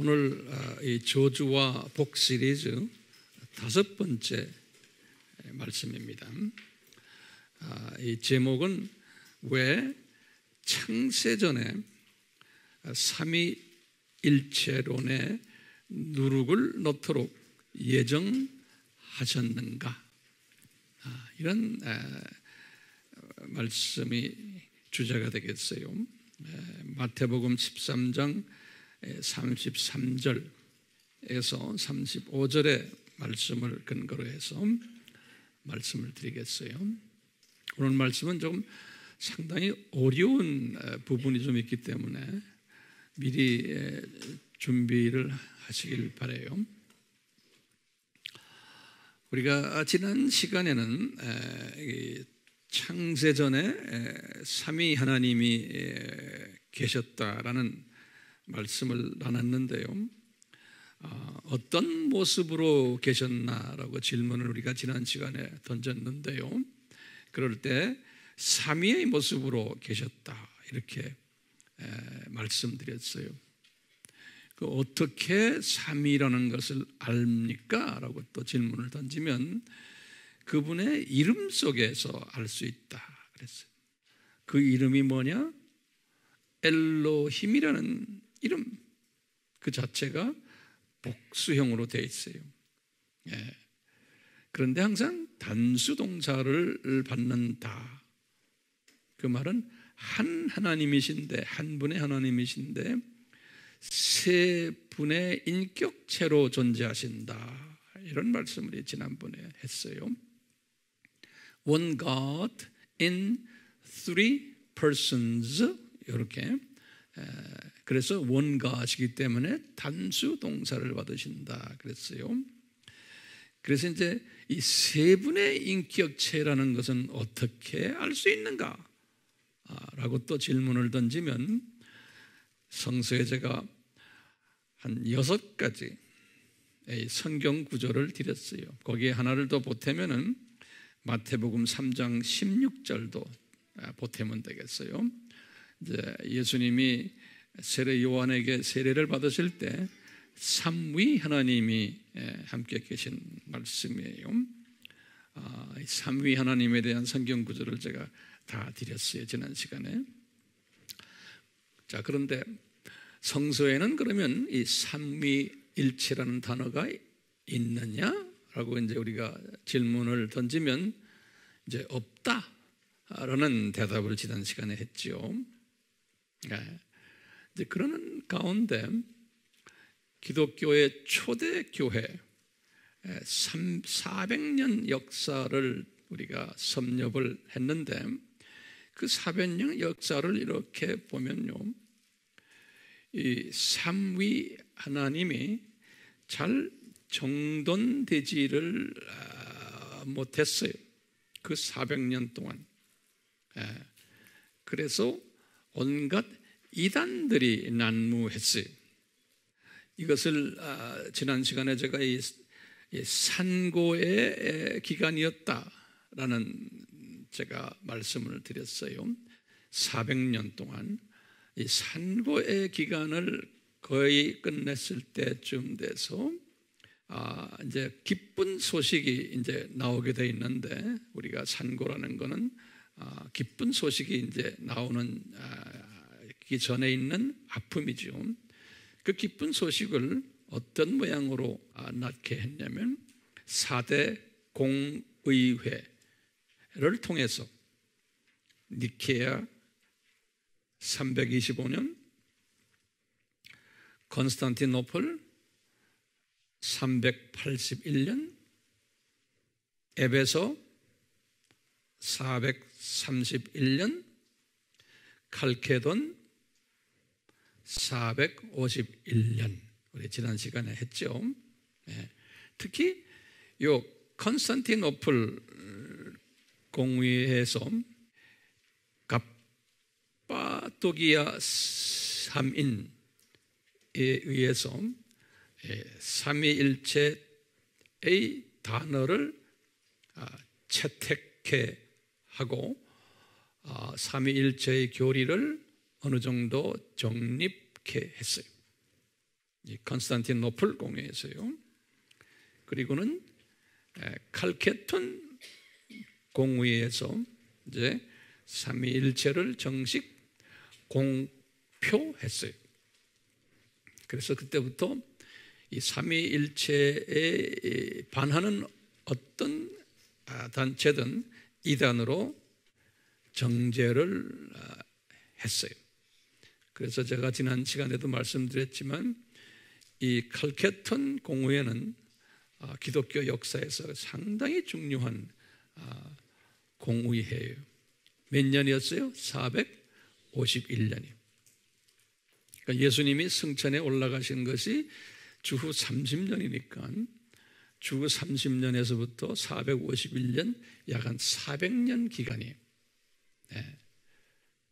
오늘 아, 이 저주와 복 시리즈 다섯 번째 말씀입니다. 아, 이 제목은 왜 창세전에 삼위일체론에 누룩을 넣도록 예정하셨는가? 아, 이런 말씀이 주제가 되겠어요. 마태복음 13장 33절에서 35절의 말씀을 근거로 해서 말씀을 드리겠어요. 오늘 말씀은 좀 상당히 어려운 부분이 좀 있기 때문에 미리 준비를 하시길 바래요. 우리가 지난 시간에는 창세전에 삼위 하나님이 계셨다라는 말씀을 나눴는데요. 아, 어떤 모습으로 계셨나라고 질문을 우리가 지난 시간에 던졌는데요. 그럴 때 삼위의 모습으로 계셨다 이렇게 말씀드렸어요. 그 어떻게 삼위라는 것을 압니까? 라고 또 질문을 던지면 그분의 이름 속에서 알 수 있다 그랬어요. 그 이름이 뭐냐? 엘로힘이라는 이름 그 자체가 복수형으로 되어 있어요. 예. 그런데 항상 단수 동사를 받는다. 그 말은 한 하나님이신데 한 분의 하나님이신데 세 분의 인격체로 존재하신다. 이런 말씀을 지난번에 했어요. One God in three persons 이렇게 그래서 원가시기 때문에 단수 동사를 받으신다 그랬어요. 그래서 이제 이 세 분의 인격체라는 것은 어떻게 알 수 있는가? 라고 또 질문을 던지면 성서에 제가 한 여섯 가지 성경 구조를 드렸어요. 거기에 하나를 더 보태면은 마태복음 3장 16절도 보태면 되겠어요. 이제 예수님이 세례 요한에게 세례를 받으실 때 삼위 하나님이 예, 함께 계신 말씀이에요. 아, 삼위 하나님에 대한 성경 구절을 제가 다 드렸어요 지난 시간에. 자 그런데 성서에는 그러면 이 삼위일체라는 단어가 있느냐라고 이제 우리가 질문을 던지면 이제 없다라는 대답을 지난 시간에 했죠. 네. 이제 그러는 가운데 기독교의 초대 교회 400년 역사를 우리가 섭렵을 했는데 그 400년 역사를 이렇게 보면요. 이 삼위 하나님이 잘 정돈되지를 아, 못했어요. 그 400년 동안. 그래서 온갖 이단들이 난무했어요. 이것을 아, 지난 시간에 제가 이 산고의 기간이었다라는 제가 말씀을 드렸어요. 400년 동안 이 산고의 기간을 거의 끝냈을 때쯤 돼서 아, 이제 기쁜 소식이 이제 나오게 돼 있는데 우리가 산고라는 거는 아, 기쁜 소식이 이제 나오는 아, 그 전에 있는 아픔이죠. 그 기쁜 소식을 어떤 모양으로 아, 낳게 했냐면 4대 공의회를 통해서 니케아 325년 건스탄티노플 381년 에베소 431년, 칼케돈 451년. 우리 지난 시간에 했죠. 네. 특히 요 컨스탄티노플 공의에서 갑바도기아 3인에 의해서 예, 삼위일체의 단어를 아, 채택해 하고 아, 삼위일체의 교리를 어느 정도 정립케 했어요. 컨스탄티노플 공회에서요. 그리고는 칼케톤 공회에서 이제 삼위일체를 정식 공표했어요. 그래서 그때부터 이 삼위일체에 반하는 어떤 아, 단체든 이단으로 정제를 아, 했어요. 그래서 제가 지난 시간에도 말씀드렸지만 이 칼케톤 공회는 아, 기독교 역사에서 상당히 중요한 공의회예요. 몇 년이었어요? 451년이요. 그러니까 예수님이 승천에 올라가신 것이 주후 30년이니까 주후 30년에서부터 451년 약 한 400년 기간이 네.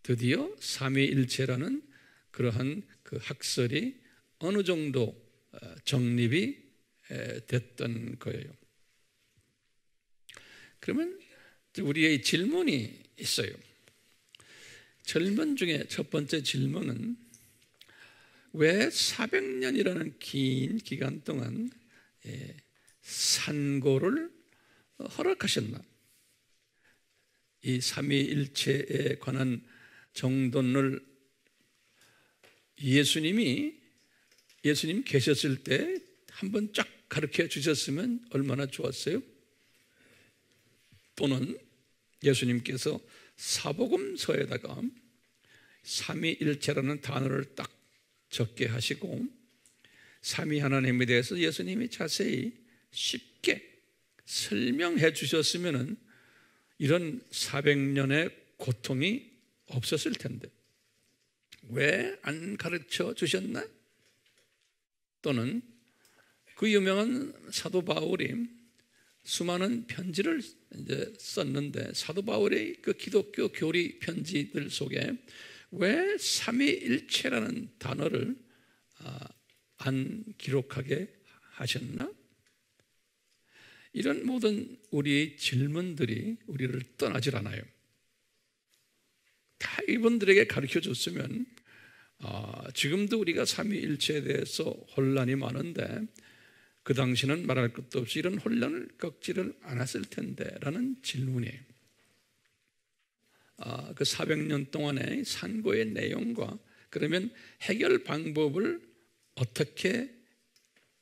드디어 삼위일체라는 그러한 그 학설이 어느 정도 어, 정립이 됐던 거예요. 그러면 우리의 질문이 있어요. 질문 중에 첫 번째 질문은 왜 400년이라는 긴 기간 동안 예, 산고를 허락하셨나? 이 삼위일체에 관한 정돈을 예수님이 예수님 계셨을 때 한번 쫙 가르쳐 주셨으면 얼마나 좋았어요? 또는 예수님께서 사복음서에다가 삼위일체라는 단어를 딱 적게 하시고 삼위 하나님에 대해서 예수님이 자세히 쉽게 설명해 주셨으면 이런 400년의 고통이 없었을 텐데 왜 안 가르쳐 주셨나? 또는 그 유명한 사도 바울이 수많은 편지를 이제 썼는데 사도 바울의 그 기독교 교리 편지들 속에 왜 삼위일체라는 단어를 아, 안 기록하게 하셨나? 이런 모든 우리의 질문들이 우리를 떠나질 않아요. 다 이분들에게 가르쳐 줬으면 아, 지금도 우리가 삼위일체에 대해서 혼란이 많은데 그 당시는 말할 것도 없이 이런 혼란을 겪지를 않았을 텐데라는 질문이에요. 아, 그 400년 동안의 산고의 내용과 그러면 해결 방법을 어떻게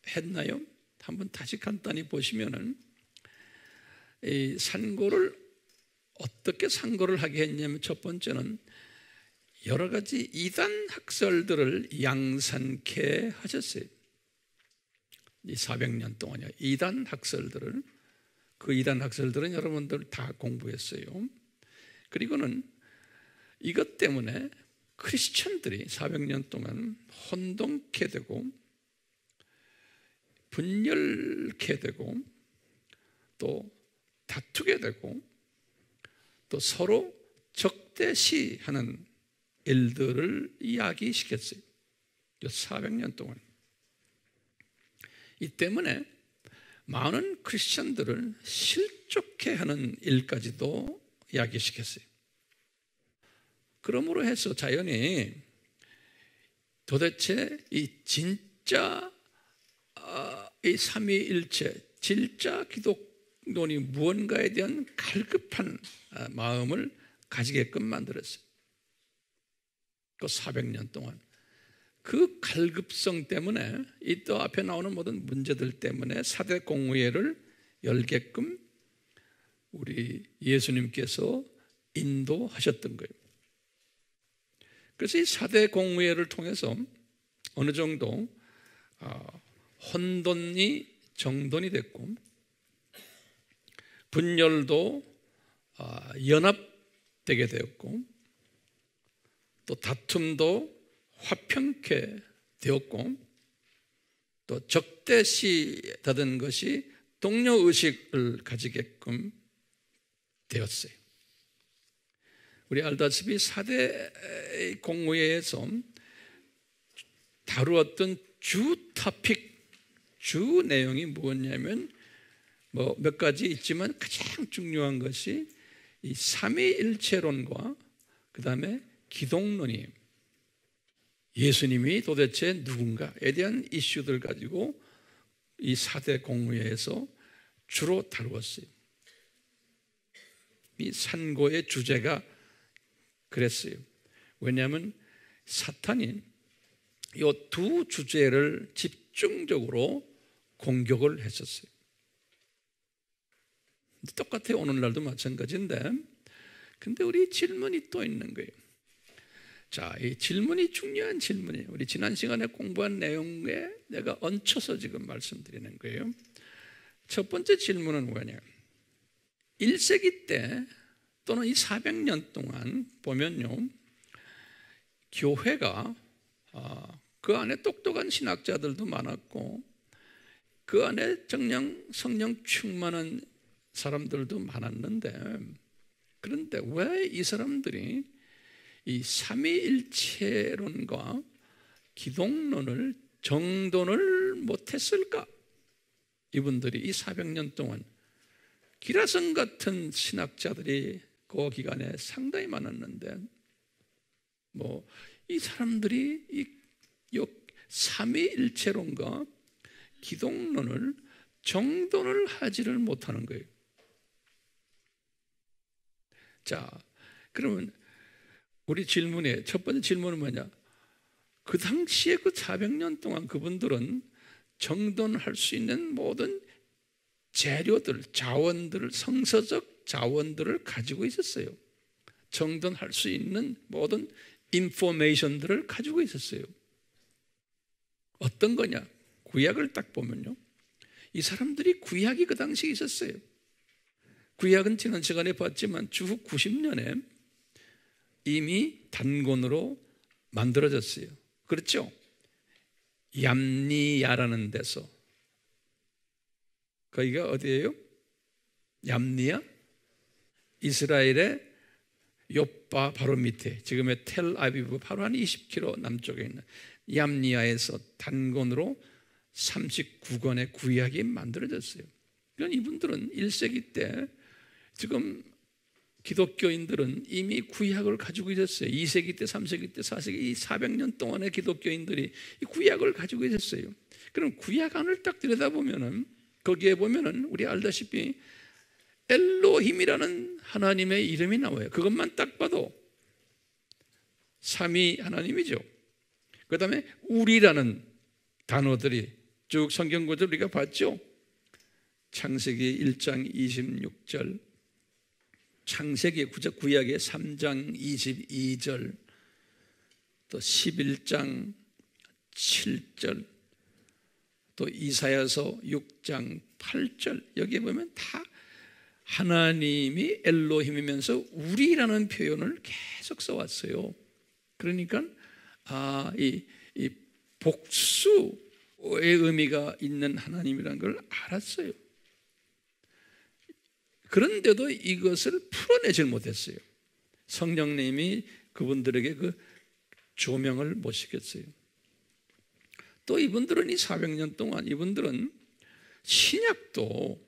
했나요? 한번 다시 간단히 보시면은 이 산고를 어떻게 산고를 하게 했냐면 첫 번째는 여러 가지 이단 학설들을 양산케 하셨어요. 이 400년 동안요. 이단 학설들을 그 이단 학설들은 여러분들 다 공부했어요. 그리고는 이것 때문에 크리스천들이 400년 동안 혼동케 되고 분열케 되고 또 다투게 되고 또 서로 적대시하는 일들을 이야기시켰어요. 400년 동안. 이 때문에 많은 크리스천들을 실족해 하는 일까지도 이야기시켰어요. 그러므로 해서 자연이 도대체 이 진짜 아, 이 삼위일체 진짜 기독 론이 무언가에 대한 갈급한 아, 마음을 가지게끔 만들었어요. 그 400년 동안 그 갈급성 때문에 이 또 앞에 나오는 모든 문제들 때문에 사대 공회를 열게끔 우리 예수님께서 인도하셨던 거예요. 그래서 이 사대 공회를 통해서 어느 정도 어, 혼돈이 정돈이 됐고 분열도 어, 연합되게 되었고 또 다툼도 화평케 되었고 또 적대시다던 것이 동료 의식을 가지게끔 되었어요. 우리 알다시피 4대 공회에서 다루었던 주 토픽, 주 내용이 무엇냐면 뭐 몇 가지 있지만 가장 중요한 것이 이 삼위일체론과 그 다음에 기독론이 예수님이 도대체 누군가에 대한 이슈들 가지고 이 사대 공회에서 주로 다루었어요. 이 산고의 주제가 그랬어요. 왜냐하면 사탄이 이 두 주제를 집중적으로 공격을 했었어요. 똑같아요. 오늘날도 마찬가지인데. 근데 우리 질문이 또 있는 거예요. 자, 이 질문이 중요한 질문이에요. 우리 지난 시간에 공부한 내용에 내가 얹혀서 지금 말씀드리는 거예요. 첫 번째 질문은 뭐냐? 1세기 때 또는 이 400년 동안 보면요. 교회가 아, 그 안에 똑똑한 신학자들도 많았고 그 안에 정령 성령 충만한 사람들도 많았는데 그런데 왜 이 사람들이 이 삼위일체론과 기독론을 정돈을 못했을까? 이분들이 이 400년 동안 기라성 같은 신학자들이 그 기간에 상당히 많았는데 뭐 이 사람들이 이 삼위일체론과 기독론을 정돈을 하지를 못하는 거예요. 자, 그러면 우리 질문의 첫 번째 질문은 뭐냐? 그 당시에 그 400년 동안 그분들은 정돈할 수 있는 모든 재료들, 자원들을 성서적 자원들을 가지고 있었어요. 정돈할 수 있는 모든 인포메이션들을 가지고 있었어요. 어떤 거냐? 구약을 딱 보면요. 이 사람들이 구약이 그 당시에 있었어요. 구약은 지난 시간에 봤지만 주후 90년에 이미 단권으로 만들어졌어요. 그렇죠? 얌니야라는 데서 거기가 어디예요? 얌니야? 이스라엘의 요빠 바로 밑에 지금의 텔아비브 바로 한 20km 남쪽에 있는 얌니아에서 단권으로 39권의 구약이 만들어졌어요. 그러 이분들은 1세기 때 지금 기독교인들은 이미 구약을 가지고 있었어요. 2세기 때, 3세기 때, 4세기 이 400년 동안의 기독교인들이 이 구약을 가지고 있었어요. 그럼 구약 안을 딱 들여다보면은 거기에 보면은 우리 알다시피 엘로힘이라는 하나님의 이름이 나와요. 그것만 딱 봐도 삼위 하나님이죠. 그 다음에 우리라는 단어들이 쭉 성경 구절 우리가 봤죠. 창세기 1장 26절, 창세기 구약의 3장 22절, 또 11장 7절, 또 이사야서 6장 8절 여기에 보면 다 하나님이 엘로힘이면서 우리라는 표현을 계속 써왔어요. 그러니까 아, 이, 이 복수의 의미가 있는 하나님이라는 걸 알았어요. 그런데도 이것을 풀어내질 못했어요. 성령님이 그분들에게 그 조명을 못 시켰어요. 또 이분들은 이 400년 동안 이분들은 신약도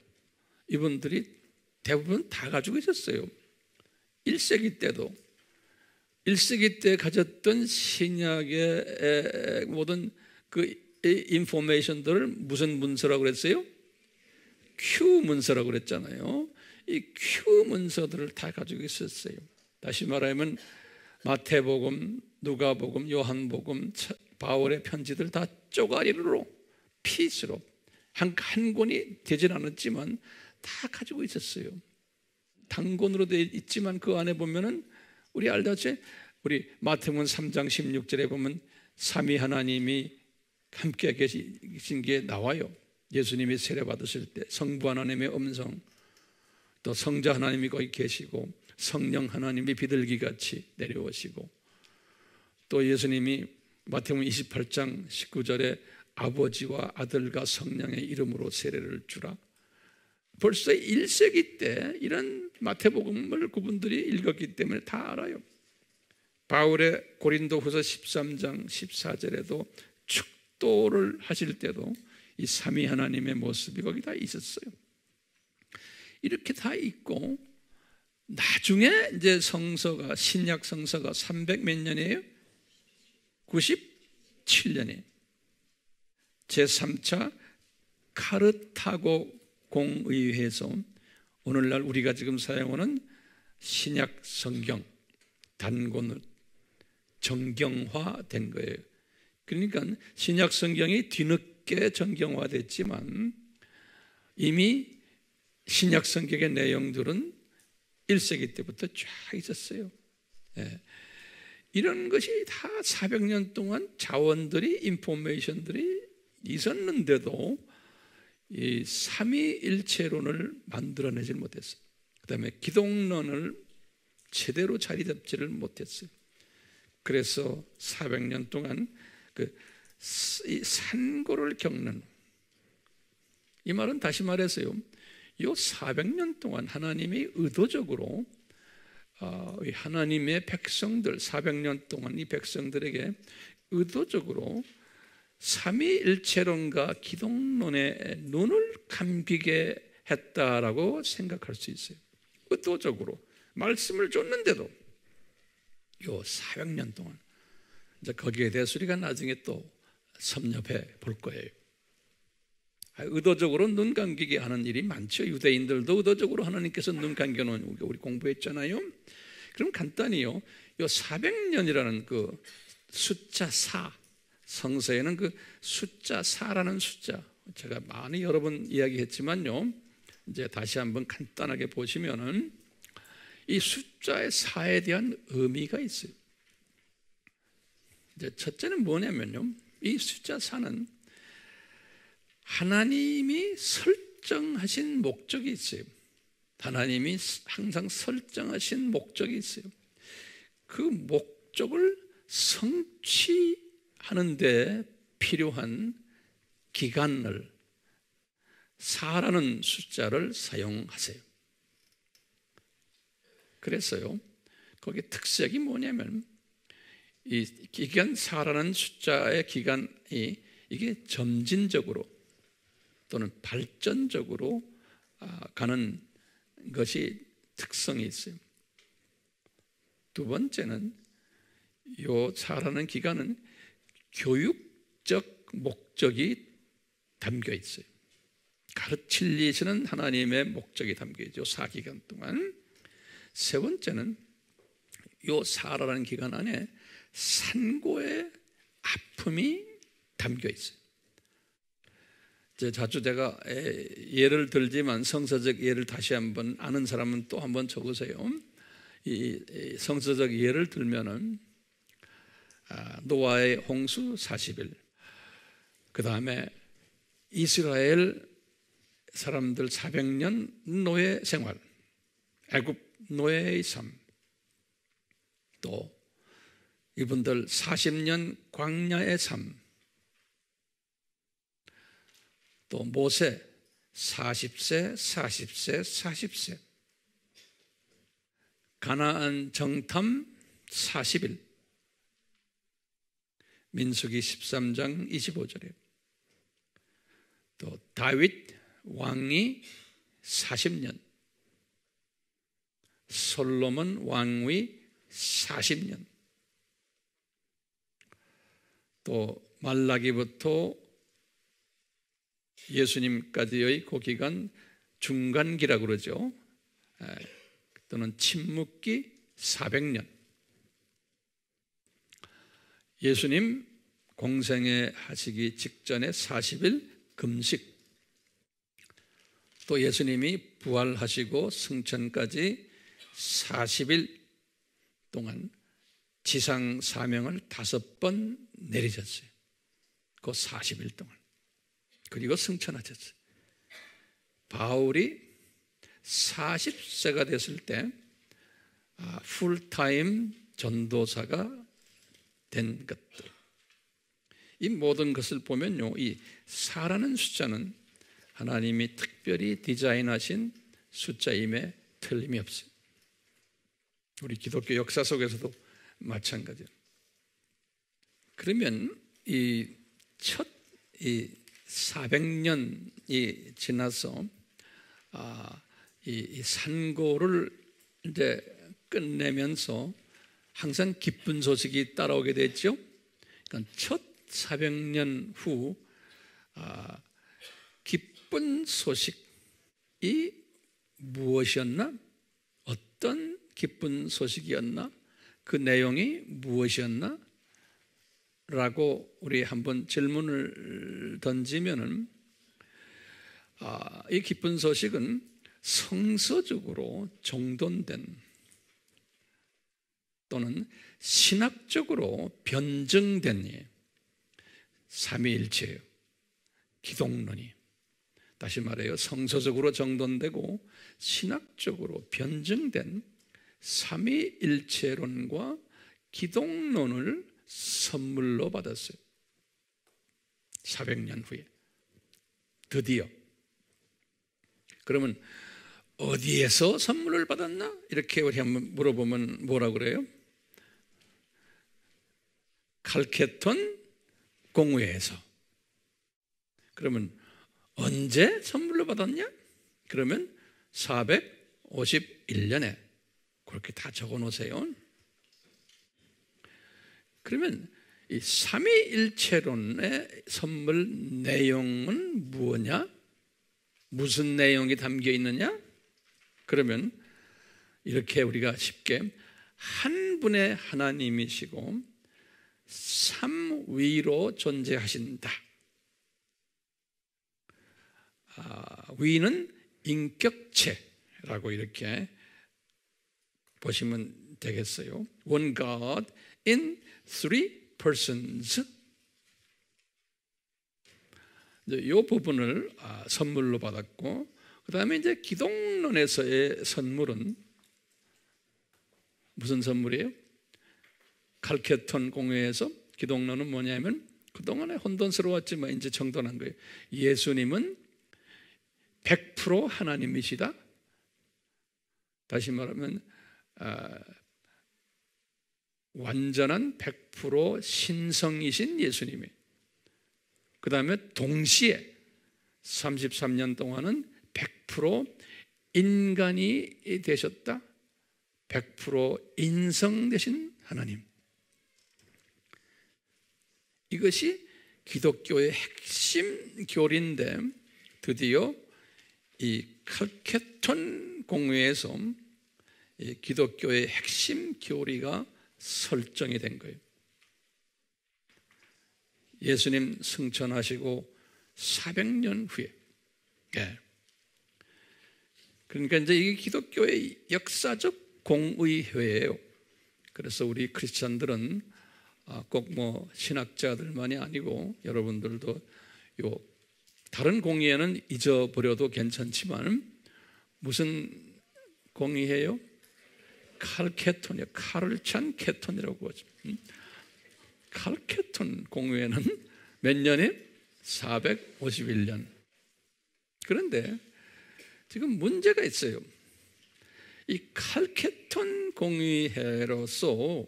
이분들이 대부분 다 가지고 있었어요. 1세기 때도 1세기 때 가졌던 신약의 모든 그 인포메이션들을 무슨 문서라고 그랬어요? Q 문서라고 그랬잖아요. 이 Q 문서들을 다 가지고 있었어요. 다시 말하면 마태복음, 누가복음, 요한복음, 바울의 편지들 다 쪼가리로 피스로 한, 한 권이 되진 않았지만 다 가지고 있었어요. 단권으로 되어 있지만 그 안에 보면은 우리 알다시 우리 마태복음 3장 16절에 보면 삼위 하나님이 함께 계신 게 나와요. 예수님이 세례 받으실 때 성부 하나님의 음성 또 성자 하나님이 거기 계시고 성령 하나님이 비둘기 같이 내려오시고 또 예수님이 마태복음 28장 19절에 아버지와 아들과 성령의 이름으로 세례를 주라. 벌써 1세기 때 이런 마태복음을 그분들이 읽었기 때문에 다 알아요. 바울의 고린도후서 13장 14절에도 축도를 하실 때도 이 삼위 하나님의 모습이 거기 다 있었어요. 이렇게 다 있고 나중에 이제 성서가 신약 성서가 300 몇 년이에요? 90 7년에 제3차 카르타고 공의회에서 오늘날 우리가 지금 사용하는 신약 성경 단권을 정경화된 거예요. 그러니까 신약 성경이 뒤늦게 정경화됐지만 이미 신약 성경의 내용들은 1세기 때부터 쫙 있었어요. 예. 이런 것이 다 400년 동안 자원들이 인포메이션들이 있었는데도 이 삼위일체론을 만들어내질 못했어요. 그다음에 기독론을 제대로 자리 잡지를 못했어요. 그래서 400년 동안 그 산고를 겪는 이 말은 다시 말해서요. 이 400년 동안 하나님이 의도적으로 어, 하나님의 백성들 400년 동안 이 백성들에게 의도적으로 삼위일체론과 기독론의 눈을 감기게 했다라고 생각할 수 있어요. 의도적으로 말씀을 줬는데도 요 400년 동안 이제 거기에 대해서 우리가 나중에 또 섭렵해 볼 거예요. 아, 의도적으로 눈 감기게 하는 일이 많죠. 유대인들도 의도적으로 하나님께서 눈 감겨 놓은 우리 공부했잖아요. 그럼 간단히요. 요 400년이라는 그 숫자 4 성서에는 그 숫자 4라는 숫자 제가 많이 여러 번 이야기했지만요. 이제 다시 한번 간단하게 보시면은 이 숫자의 4에 대한 의미가 있어요. 이제 첫째는 뭐냐면요. 이 숫자 4는 하나님이 설정하신 목적이 있어요. 하나님이 항상 설정하신 목적이 있어요. 그 목적을 성취하는데 필요한 기간을 4라는 숫자를 사용하세요. 그래서요, 거기 특색이 뭐냐면, 이 기간 4라는 숫자의 기간이 이게 점진적으로 또는 발전적으로 아, 가는 것이 특성이 있어요. 두 번째는 요 사라는 기간은 교육적 목적이 담겨 있어요. 가르치시는 하나님의 목적이 담겨 있죠. 사기간 동안. 세 번째는 요 사라라는 기간 안에 산고의 아픔이 담겨 있어요. 자주 제가 예를 들지만 성서적 예를 다시 한번 아는 사람은 또 한번 적으세요. 이 성서적 예를 들면은 아, 노아의 홍수 40일, 그 다음에 이스라엘 사람들 400년 노예 생활, 애굽 노예의 삶, 또 이분들 40년 광야의 삶, 또 모세 40세, 40세, 40세. 가나안 정탐 40일. 민수기 13장 25절에 또 다윗 왕이 40년. 솔로몬 왕위 40년. 또 말라기부터 예수님까지의 그 기간 중간기라고 그러죠. 또는 침묵기 400년. 예수님 공생에 하시기 직전에 40일 금식. 또 예수님이 부활하시고 승천까지 40일 동안 지상 사명을 다섯 번 내리셨어요. 그 40일 동안. 그리고 승천하셨어요. 바울이 40세가 됐을 때 아, 풀타임 전도사가 된 것들. 이 모든 것을 보면요, 이 4라는 숫자는 하나님이 특별히 디자인하신 숫자임에 틀림이 없어요. 우리 기독교 역사 속에서도 마찬가지예요. 그러면 이 첫, 이 400년이 지나서 아, 이 산고를 이제 끝내면서 항상 기쁜 소식이 따라오게 됐죠. 그러니까 첫 400년 후 아, 기쁜 소식이 무엇이었나? 어떤 기쁜 소식이었나? 그 내용이 무엇이었나? 라고 우리 한번 질문을 던지면은 아, 이 기쁜 소식은 성서적으로 정돈된 또는 신학적으로 변증된 예, 삼위일체예요. 기독론이 다시 말해요. 성서적으로 정돈되고 신학적으로 변증된 삼위일체론과 기독론을 선물로 받았어요. 400년 후에 드디어 그러면 어디에서 선물을 받았나? 이렇게 우리 한번 물어보면 뭐라 그래요? 칼케톤 공회에서. 그러면 언제 선물로 받았냐? 그러면 451년에 그렇게 다 적어 놓으세요. 그러면 이 삼위일체론의 선물 내용은 무엇냐? 무슨 내용이 담겨 있느냐? 그러면 이렇게 우리가 쉽게 한 분의 하나님이시고 삼위로 존재하신다. 아, 위는 인격체라고 이렇게 보시면 되겠어요. One God in three persons. 이 부분을 아, 선물로 받았고, 그 다음에 이제 기독론에서의 선물은 무슨 선물이에요? 칼케톤 공회에서 기독론은 뭐냐면 그동안에 혼돈스러웠지만 이제 정돈한 거예요. 예수님은 100% 하나님이시다. 다시 말하면 아, 완전한 100% 신성이신 예수님이. 그 다음에 동시에 33년 동안은 100% 인간이 되셨다. 100% 인성 되신 하나님. 이것이 기독교의 핵심 교리인데 드디어 이 칼케톤 공회에서 기독교의 핵심 교리가 설정이 된 거예요. 예수님 승천하시고 400년 후에. 예. 그러니까 이제 이게 기독교의 역사적 공의회예요. 그래서 우리 크리스천들은 아, 꼭뭐 신학자들만이 아니고 여러분들도 요 다른 공의회는 잊어버려도 괜찮지만 무슨 공의회요? 칼케톤이요. 칼을 찬 케톤이라고 하죠. 음? 칼케톤 공회는 몇 년에? 451년. 그런데 지금 문제가 있어요. 이 칼케톤 공의회로서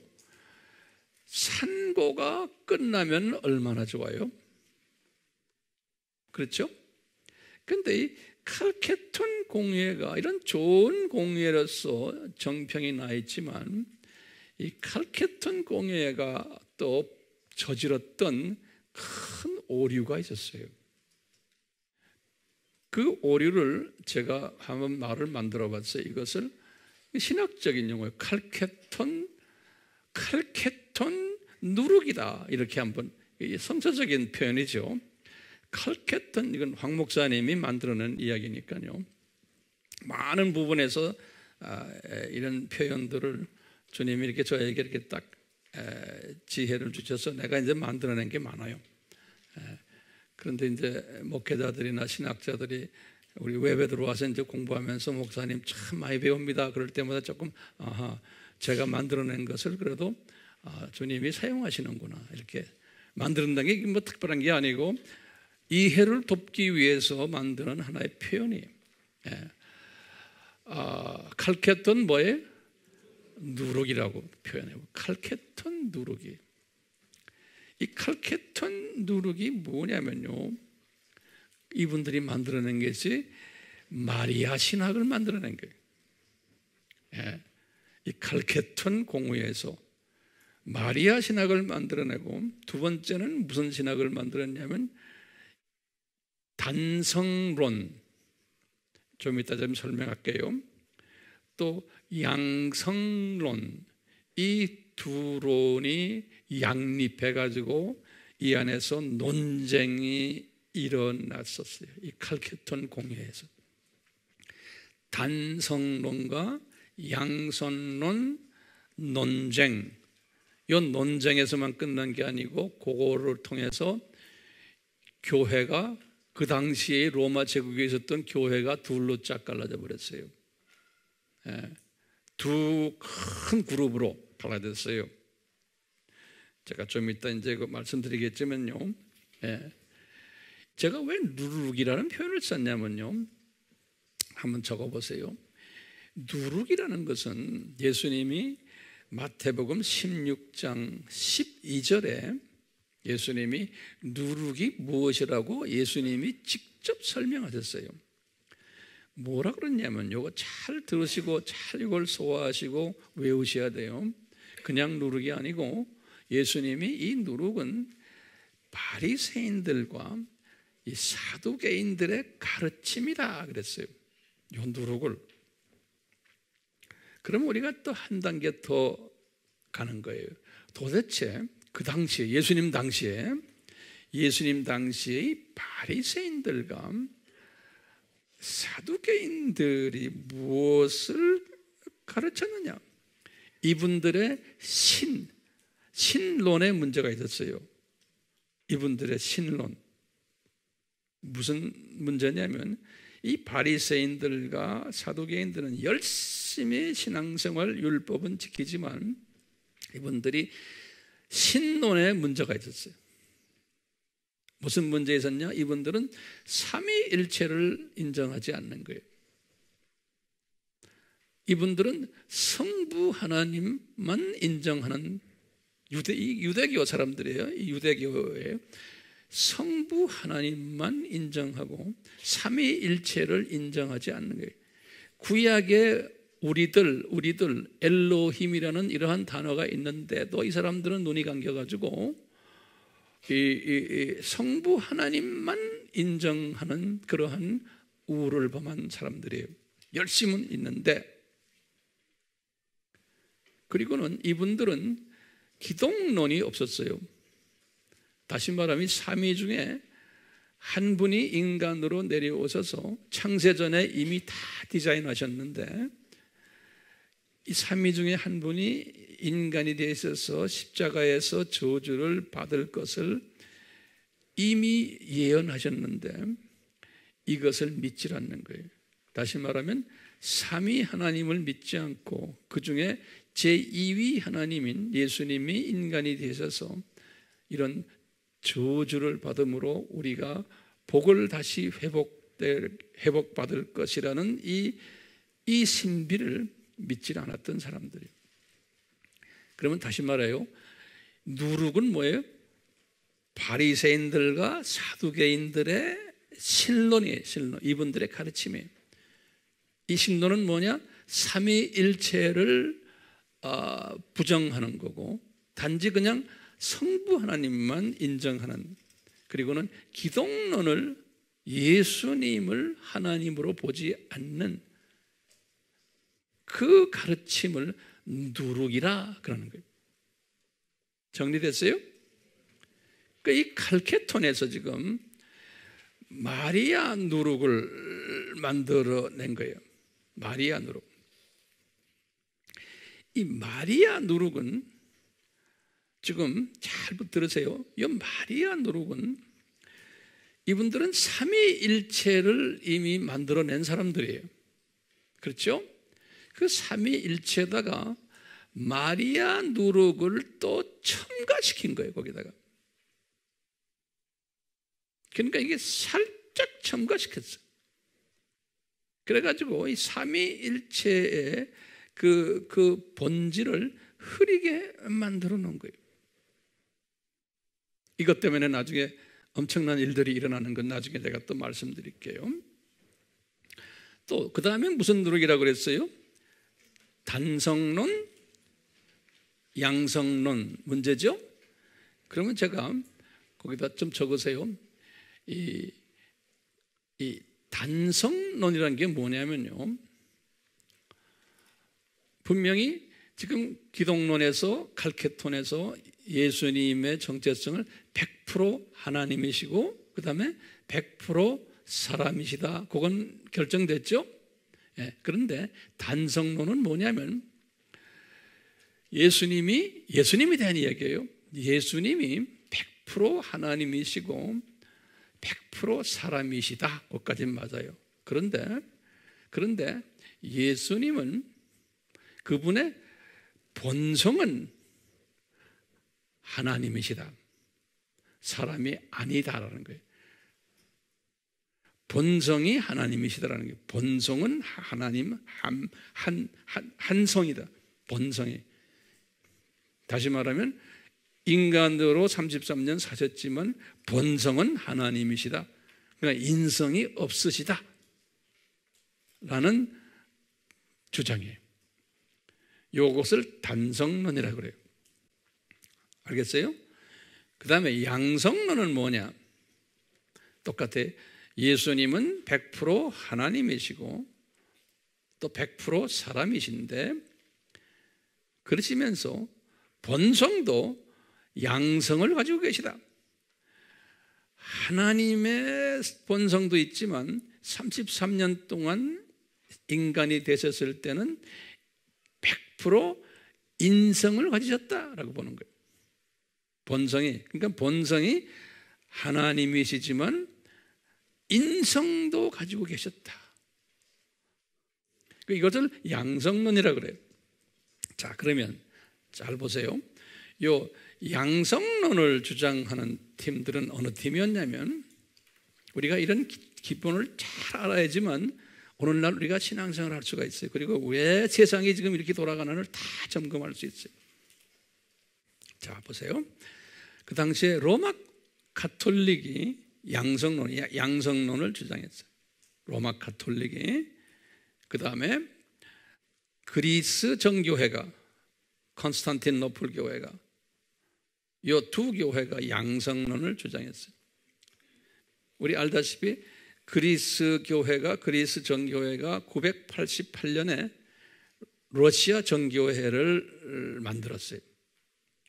산고가 끝나면 얼마나 좋아요? 그렇죠? 근데 이 칼케톤 공예가 이런 좋은 공예로서 정평이 나 있지만 이 칼케톤 공예가 또 저질렀던 큰 오류가 있었어요. 그 오류를 제가 한번 말을 만들어 봤어요. 이것을 신학적인 용어예요. 칼케톤, 칼케톤 누룩이다. 이렇게 한번 성서적인 표현이죠. 칼케톤 이건 황 목사님이 만들어낸 이야기니까요. 많은 부분에서 아, 이런 표현들을 주님이 이렇게 저에게 이렇게 딱 지혜를 주셔서 내가 이제 만들어낸 게 많아요. 그런데 이제 목회자들이나 신학자들이 우리 웹에 들어와서 이제 공부하면서 목사님 참 많이 배웁니다. 그럴 때마다 조금 아하 제가 만들어낸 것을 그래도 아, 주님이 사용하시는구나 이렇게 만드는다는 게뭐 특별한 게 아니고 이해를 돕기 위해서 만드는 하나의 표현이에요. 예. 아, 칼케톤 뭐에 누룩이라고 표현해요. 칼케톤 누룩이. 이 칼케톤 누룩이 뭐냐면요. 이분들이 만들어낸 것이 마리아 신학을 만들어낸 거예요. 예. 이 칼케톤 공회에서 마리아 신학을 만들어내고 두 번째는 무슨 신학을 만들었냐면 단성론 좀 이따 좀 설명할게요. 또 양성론 이 두 론이 양립해 가지고 이 안에서 논쟁이 일어났었어요. 이 칼케톤 공회에서 단성론과 양선론 논쟁 이 논쟁에서만 끝난 게 아니고 그거를 통해서 교회가 그 당시에 로마 제국에 있었던 교회가 둘로 짝 갈라져 버렸어요. 예, 두큰 그룹으로 갈라졌어요. 제가 좀 이따 이제 그 말씀드리겠지만요. 예, 제가 왜 누룩이라는 표현을 썼냐면요. 한번 적어보세요. 누룩이라는 것은 예수님이 마태복음 16장 12절에 예수님이 누룩이 무엇이라고 예수님이 직접 설명하셨어요. 뭐라 그랬냐면 요거 잘 들으시고 잘 이걸 소화하시고 외우셔야 돼요. 그냥 누룩이 아니고 예수님이 이 누룩은 바리새인들과 이 사두개인들의 가르침이다 그랬어요. 요 누룩을 그럼 우리가 또 한 단계 더 가는 거예요. 도대체 그 당시에 예수님 당시에 예수님 당시의 바리새인들과 사두개인들이 무엇을 가르쳤느냐? 이분들의 신 신론에 문제가 있었어요. 이분들의 신론 무슨 문제냐면 이 바리새인들과 사두개인들은 열심히 신앙생활 율법은 지키지만 이분들이 신론에 문제가 있었어요. 무슨 문제 있었냐? 이분들은 삼위일체를 인정하지 않는 거예요. 이분들은 성부 하나님만 인정하는 유대 유대교 사람들이에요. 유대교에 성부 하나님만 인정하고 삼위일체를 인정하지 않는 거예요. 구약의 우리들 우리들 엘로힘이라는 이러한 단어가 있는데도 이 사람들은 눈이 감겨가지고 이, 이, 이 성부 하나님만 인정하는 그러한 우를 범한 사람들이에요. 열심은 있는데 그리고는 이분들은 기독론이 없었어요. 다시 말하면 삼위 중에 한 분이 인간으로 내려오셔서 창세전에 이미 다 디자인하셨는데 이 삼위 중에 한 분이 인간이 되어 있어서 십자가에서 저주를 받을 것을 이미 예언하셨는데 이것을 믿질 않는 거예요. 다시 말하면 삼위 하나님을 믿지 않고 그 중에 제2위 하나님인 예수님이 인간이 되셔서 이런 저주를 받음으로 우리가 복을 다시 회복될, 회복받을 것이라는 이, 이 신비를 믿지 않았던 사람들이에요. 그러면 다시 말해요. 누룩은 뭐예요? 바리새인들과 사두개인들의 신론이에요. 신론. 이분들의 가르침이에요. 이 신론은 뭐냐? 삼위일체를 어, 부정하는 거고 단지 그냥 성부 하나님만 인정하는 그리고는 기독론을 예수님을 하나님으로 보지 않는 그 가르침을 누룩이라 그러는 거예요. 정리됐어요? 그러니까 이 칼케톤에서 지금 마리아 누룩을 만들어낸 거예요. 마리아 누룩. 이 마리아 누룩은 지금 잘 들으세요. 이 마리아 누룩은 이분들은 삼위일체를 이미 만들어낸 사람들이에요. 그렇죠? 그 삼위일체다가 마리아 누룩을 또 첨가시킨 거예요. 거기다가. 그러니까 이게 살짝 첨가시켰어요. 그래가지고 이 삼위일체의 그, 그 본질을 흐리게 만들어 놓은 거예요. 이것 때문에 나중에 엄청난 일들이 일어나는 건 나중에 제가 또 말씀드릴게요. 또, 그 다음에 무슨 누룩이라고 그랬어요? 단성론, 양성론 문제죠? 그러면 제가 거기다 좀 적으세요. 이, 이 단성론이라는 게 뭐냐면요. 분명히 지금 기독론에서 칼케톤에서 예수님의 정체성을 100% 하나님이시고 그 다음에 100% 사람이시다. 그건 결정됐죠? 예, 그런데 단성론은 뭐냐면 예수님이 예수님에 대한 이야기예요. 예수님이 100% 하나님이시고 100% 사람이시다. 그것까지 맞아요. 그런데 그런데 예수님은 그분의 본성은 하나님이시다. 사람이 아니다라는 거예요. 본성이 하나님이시다라는 게 본성은 하나님 한, 한, 한, 한 성이다. 본성이. 다시 말하면 인간으로 33년 사셨지만 본성은 하나님이시다. 그러니까 인성이 없으시다. 라는 주장이에요. 이것을 단성론이라고 그래요. 알겠어요? 그 다음에 양성론은 뭐냐? 똑같아. 예수님은 100% 하나님이시고 또 100% 사람이신데 그러시면서 본성도 양성을 가지고 계시다. 하나님의 본성도 있지만 33년 동안 인간이 되셨을 때는 100% 인성을 가지셨다라고 보는 거예요. 본성이 그러니까 본성이 하나님이시지만 인성도 가지고 계셨다. 그 이것을 양성론이라 그래요. 자, 그러면 잘 보세요. 요 양성론을 주장하는 팀들은 어느 팀이었냐면 우리가 이런 기본을 잘 알아야지만 오늘날 우리가 신앙생활을 할 수가 있어요. 그리고 왜 세상이 지금 이렇게 돌아가는를 다 점검할 수 있어요. 자, 보세요. 그 당시에 로마 카톨릭이 양성론, 양성론을 주장했어요. 로마 카톨릭이. 그 다음에 그리스 정교회가, 컨스탄틴노플 교회가, 이 두 교회가 양성론을 주장했어요. 우리 알다시피 그리스 교회가, 그리스 정교회가 988년에 러시아 정교회를 만들었어요.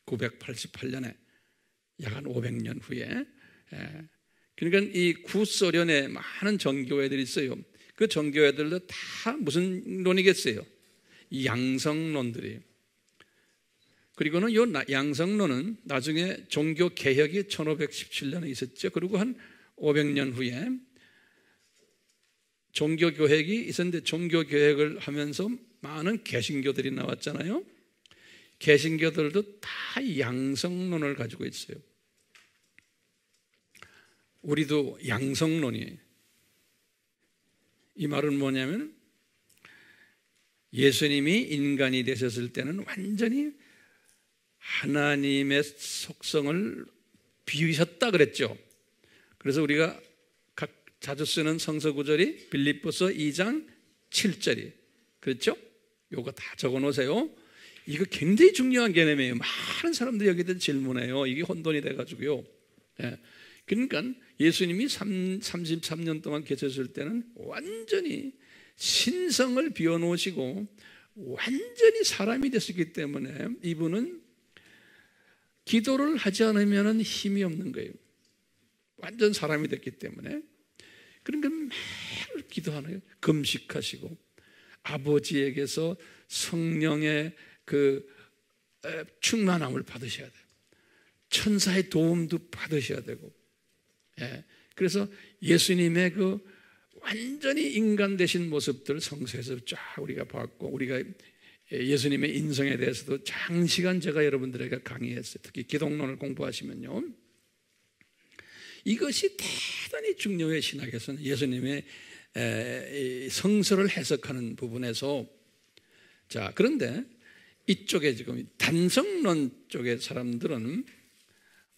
988년에 약 한 500년 후에 예. 그러니까 이 구소련에 많은 정교회들이 있어요. 그 정교회들도 다 무슨 론이겠어요? 양성론들이에요. 그리고는 이 양성론은 나중에 종교 개혁이 1517년에 있었죠. 그리고 한 500년 후에 종교 개혁이 있었는데 종교 개혁을 하면서 많은 개신교들이 나왔잖아요. 개신교들도 다 양성론을 가지고 있어요. 우리도 양성론이에요. 이 말은 뭐냐면 예수님이 인간이 되셨을 때는 완전히 하나님의 속성을 비우셨다 그랬죠. 그래서 우리가 각 자주 쓰는 성서 구절이 빌립보서 2장 7절이 그렇죠? 요거 다 적어 놓으세요. 이거 굉장히 중요한 개념이에요. 많은 사람들이 여기다 질문해요. 이게 혼돈이 돼 가지고요. 예. 그러니까 예수님이 33년 동안 계셨을 때는 완전히 신성을 비워놓으시고 완전히 사람이 됐었기 때문에 이분은 기도를 하지 않으면 힘이 없는 거예요. 완전 사람이 됐기 때문에. 그러니까 매일 기도하는 거예요. 금식하시고 아버지에게서 성령의 그 충만함을 받으셔야 돼요. 천사의 도움도 받으셔야 되고 예. 그래서 예수님의 그 완전히 인간 되신 모습들 성서에서 쫙 우리가 봤고 우리가 예수님의 인성에 대해서도 장시간 제가 여러분들에게 강의했어요. 특히 기독론을 공부하시면요. 이것이 대단히 중요해 신학에서는 예수님의 성서를 해석하는 부분에서 자 그런데 이쪽에 지금 단성론 쪽의 사람들은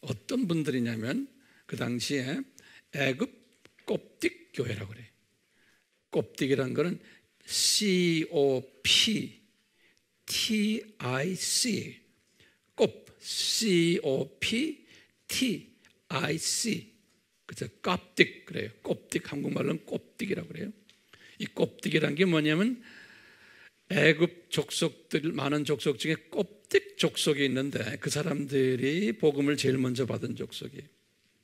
어떤 분들이냐면 그 당시에 애굽 꼽딕 교회라고 그래. 꼽딕이라는 거는 C O P T I C 꼽 C O P T I C 그죠? 껍딕 그래요. 꼽딕 한국말로는 꼽딕이라고 그래요. 이 꼽딕이라는 게 뭐냐면 애굽 족속들 많은 족속 중에 꼽딕 족속이 있는데 그 사람들이 복음을 제일 먼저 받은 족속이에요.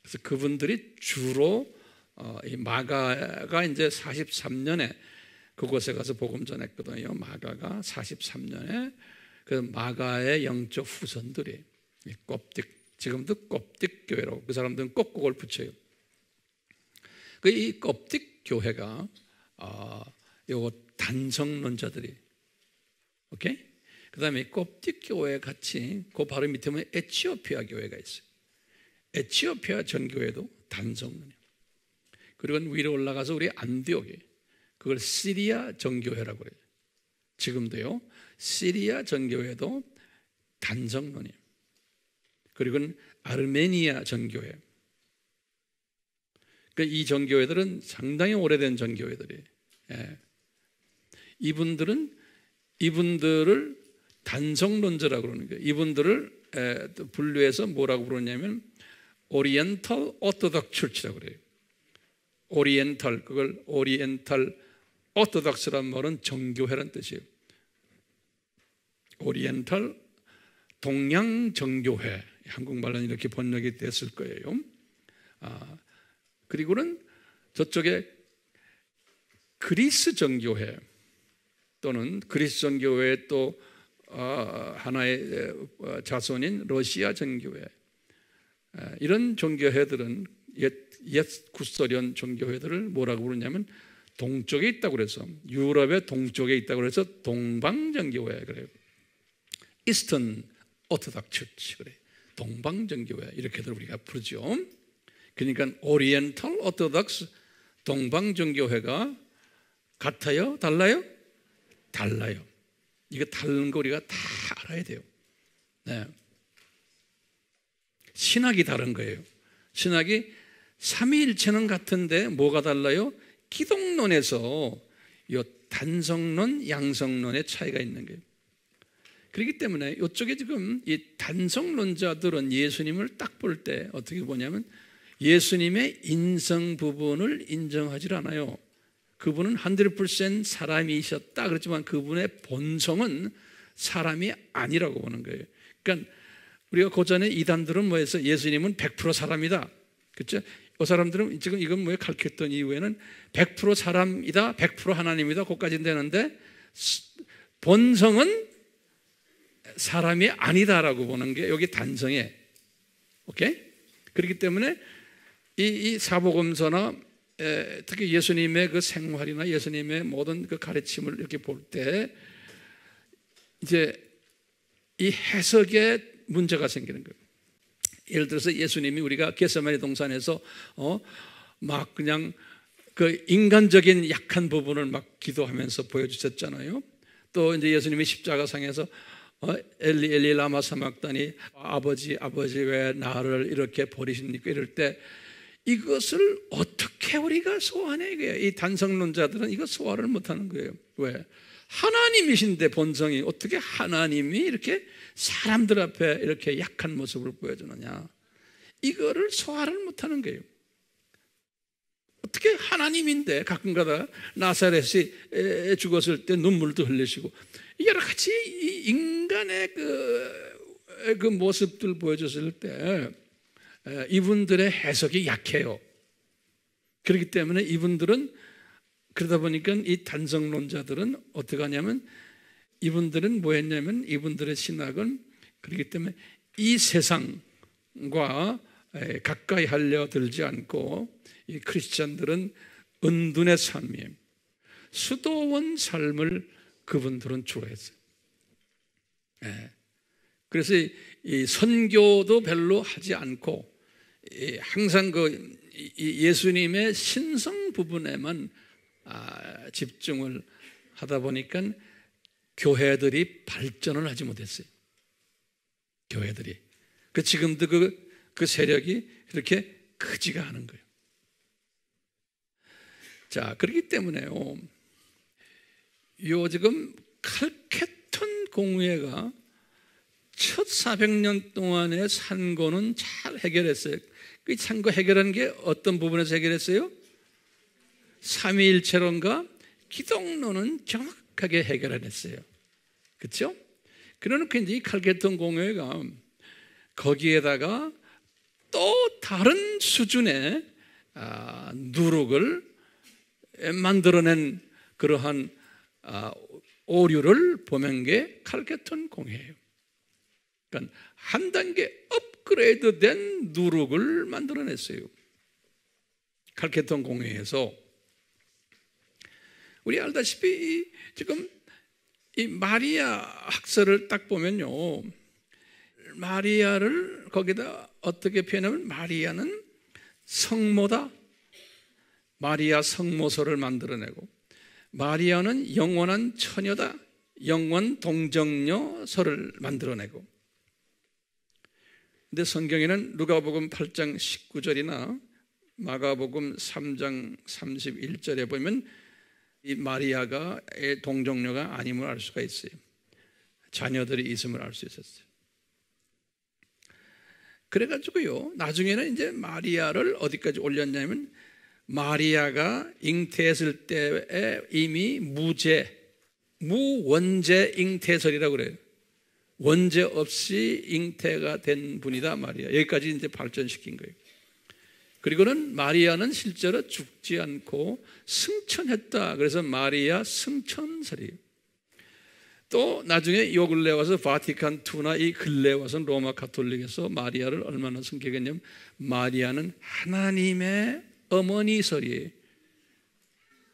그래서 그분들이 주로 어, 이 마가가 이제 43년에 그곳에 가서 복음 전했거든요. 마가가 43년에 그 마가의 영적 후손들이 꼽딕 지금도 꼽딕 교회라고 그 사람들은 꼭 그걸 붙여요. 그이 꼽딕 교회가 어, 요거 단성론자들이 오케이? 그다음에 꼽딕 교회 같이 그 바로 밑에 보면 에치오피아 교회가 있어요. 에치오피아 전교회도 단성론이에요. 그리고 위로 올라가서 우리 안디옥이 그걸 시리아 전교회라고 그래요. 지금도요. 시리아 전교회도 단성론이에요. 그리고 아르메니아 전교회. 그러니까 이 전교회들은 상당히 오래된 전교회들이에요. 예. 이분들은 이분들을 단성론자라고 그러는 거예요. 이분들을 에, 분류해서 뭐라고 부르냐면 오리엔탈 오토덕 철치라고 그래요. 오리엔탈 그걸 Oriental Orthodox란 말은 정교회란 뜻이에요. 오리엔탈 동양 정교회 한국말로는 이렇게 번역이 됐을 거예요. 아, 그리고는 저쪽에 그리스 정교회 또는 그리스 정교회 또 어, 하나의 어, 자손인 러시아 정교회 이런 정교회들은 옛, 옛 구소련 정교회들을 뭐라고 부르냐면 동쪽에 있다고 그래서 유럽의 동쪽에 있다고 그래서 동방정교회 그래요. Eastern Orthodox Church 그래. 동방정교회 이렇게들 우리가 부르죠. 그러니까 Oriental Orthodox 동방정교회가 같아요? 달라요? 달라요. 이거 다른 거 우리가 다 알아야 돼요. 네. 신학이 다른 거예요. 신학이 삼위일체는 같은데 뭐가 달라요? 기독론에서 이 단성론, 양성론의 차이가 있는 거예요. 그렇기 때문에 이쪽에 지금 이 단성론자들은 예수님을 딱 볼 때 어떻게 보냐면 예수님의 인성 부분을 인정하지 않아요. 그분은 100% 사람이셨다. 그렇지만 그분의 본성은 사람이 아니라고 보는 거예요. 그러니까 우리가 고전에 이단들은 뭐해서 예수님은 100% 사람이다. 그렇죠? 이 사람들은 지금 이건 뭐에 가르쳤던 이후에는 100% 사람이다, 100% 하나님이다, 그까지 되는데 본성은 사람이 아니다라고 보는 게 여기 단성에 오케이? 그렇기 때문에 이, 이 사복음서나 에, 특히 예수님의 그 생활이나 예수님의 모든 그 가르침을 이렇게 볼 때 이제 이 해석에 문제가 생기는 거예요. 예를 들어서 예수님이 우리가 게세마니 동산에서 어, 막 그냥 그 인간적인 약한 부분을 막 기도하면서 보여주셨잖아요. 또 이제 예수님이 십자가상에서 어, 엘리 엘리 라마 사막다니 아버지 아버지 왜 나를 이렇게 버리십니까? 이럴 때 이것을 어떻게 우리가 소화해 이거예요. 이 단성론자들은 이거 소화를 못하는 거예요. 왜? 하나님이신데 본성이 어떻게 하나님이 이렇게 사람들 앞에 이렇게 약한 모습을 보여주느냐? 이거를 소화를 못하는 거예요. 어떻게 하나님인데 가끔가다 나사렛이 죽었을 때 눈물도 흘리시고 여러 가지 인간의 그, 그 모습들 보여줬을 때 이분들의 해석이 약해요. 그렇기 때문에 이분들은 그러다 보니까 이 단성론자들은 어떻게 하냐면 이분들은 뭐 했냐면 이분들의 신학은 그렇기 때문에 이 세상과 가까이 하려 들지 않고 이 크리스천들은 은둔의 삶이에요. 수도원 삶을 그분들은 좋아했어요. 그래서 이 선교도 별로 하지 않고 항상 그 예수님의 신성 부분에만 아, 집중을 하다 보니까 교회들이 발전을 하지 못했어요. 교회들이. 그 지금도 그, 그 세력이 그렇게 크지가 않은 거예요. 자, 그렇기 때문에요. 요 지금 칼케톤 공회가 첫 400년 동안의 산고는 잘 해결했어요. 그 산고 해결한 게 어떤 부분에서 해결했어요? 삼위일체론과 기독론은 정확 하게 해결해냈어요. 그렇죠? 그러니까 이제 이 칼게톤 공회가 거기에다가 또 다른 수준의 아, 누룩을 만들어낸 그러한 아, 오류를 보낸 게 칼게톤 공회예요. 그러니까 한 단계 업그레이드된 누룩을 만들어냈어요. 칼케톤 공회에서 우리 알다시피 지금 이 마리아 학설을 딱 보면요. 마리아를 거기다 어떻게 표현하면 마리아는 성모다. 마리아 성모서를 만들어내고 마리아는 영원한 처녀다. 영원 동정녀서를 만들어내고 근데 성경에는 누가복음 8장 19절이나 마가복음 3장 31절에 보면 이 마리아가 동정녀가 아님을 알 수가 있어요. 자녀들이 있음을 알 수 있었어요. 그래가지고요, 나중에는 이제 마리아를 어디까지 올렸냐면, 마리아가 잉태했을 때에 이미 무제, 무원제 잉태설이라고 그래요. 원죄 없이 잉태가 된 분이다 마리아. 여기까지 이제 발전시킨 거예요. 그리고는 마리아는 실제로 죽지 않고 승천했다. 그래서 마리아 승천설이에요. 또 나중에 요 근래 와서 바티칸 투나 이 근래 와서 로마 카톨릭에서 마리아를 얼마나 성격했냐면 마리아는 하나님의 어머니설이에요.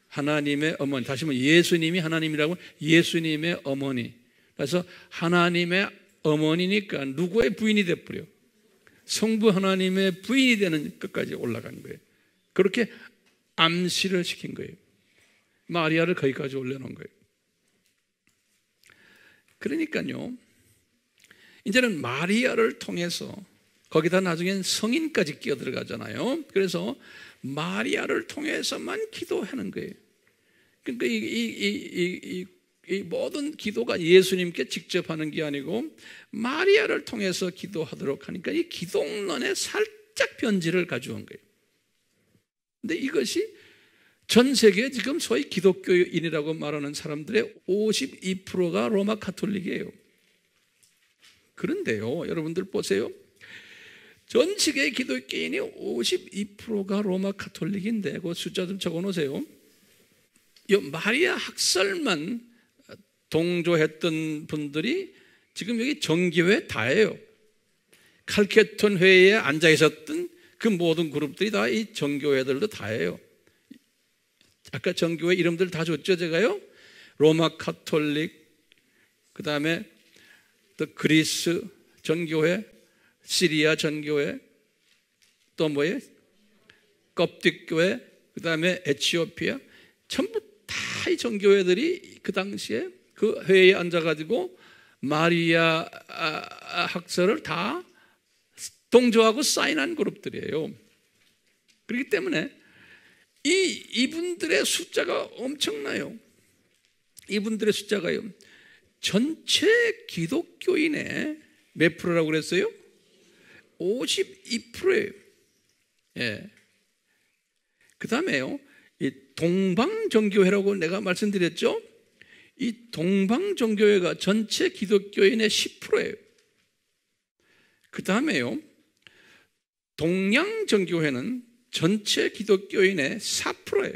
하나님의 어머니. 다시 말해 예수님이 하나님이라고 예수님의 어머니. 그래서 하나님의 어머니니까 누구의 부인이 돼버려. 성부 하나님의 부인이 되는 끝까지 올라간 거예요. 그렇게 암시를 시킨 거예요. 마리아를 거기까지 올려놓은 거예요. 그러니까요, 이제는 마리아를 통해서 거기다 나중엔 성인까지 끼어 들어가잖아요. 그래서 마리아를 통해서만 기도하는 거예요. 그러니까 이, 이, 이, 이, 이 모든 기도가 예수님께 직접 하는 게 아니고 마리아를 통해서 기도하도록 하니까 이 기독론에 살짝 변질을 가져온 거예요. 근데 이것이 전 세계 지금 소위 기독교인이라고 말하는 사람들의 52%가 로마 카톨릭이에요. 그런데요, 여러분들 보세요. 전 세계 기독교인이 52%가 로마 카톨릭인데 그 숫자 좀 적어 놓으세요. 마리아 학설만 동조했던 분들이 지금 여기 정기회 다예요. 칼케톤 회의에 앉아 있었던 그 모든 그룹들이 다 이 정교회들도 다예요. 아까 정교회 이름들 다 줬죠, 제가요? 로마 카톨릭, 그 다음에 또 그리스 전교회, 시리아 전교회, 또 뭐예요? 껍딕교회, 그 다음에 에치오피아, 전부 다 이 전교회들이 그 당시에 그 회의에 앉아가지고 마리아 학설을 다 동조하고 사인한 그룹들이에요. 그렇기 때문에 이 이분들의 숫자가 엄청나요. 이분들의 숫자가요. 전체 기독교인의 몇 프로라고 그랬어요? 52%예요. 예. 그 다음에요. 이 동방정교회라고 내가 말씀드렸죠? 이 동방 종교회가 전체 기독교인의 10%예요. 그 다음에요. 동양 정교회는 전체 기독교인의 4%예요.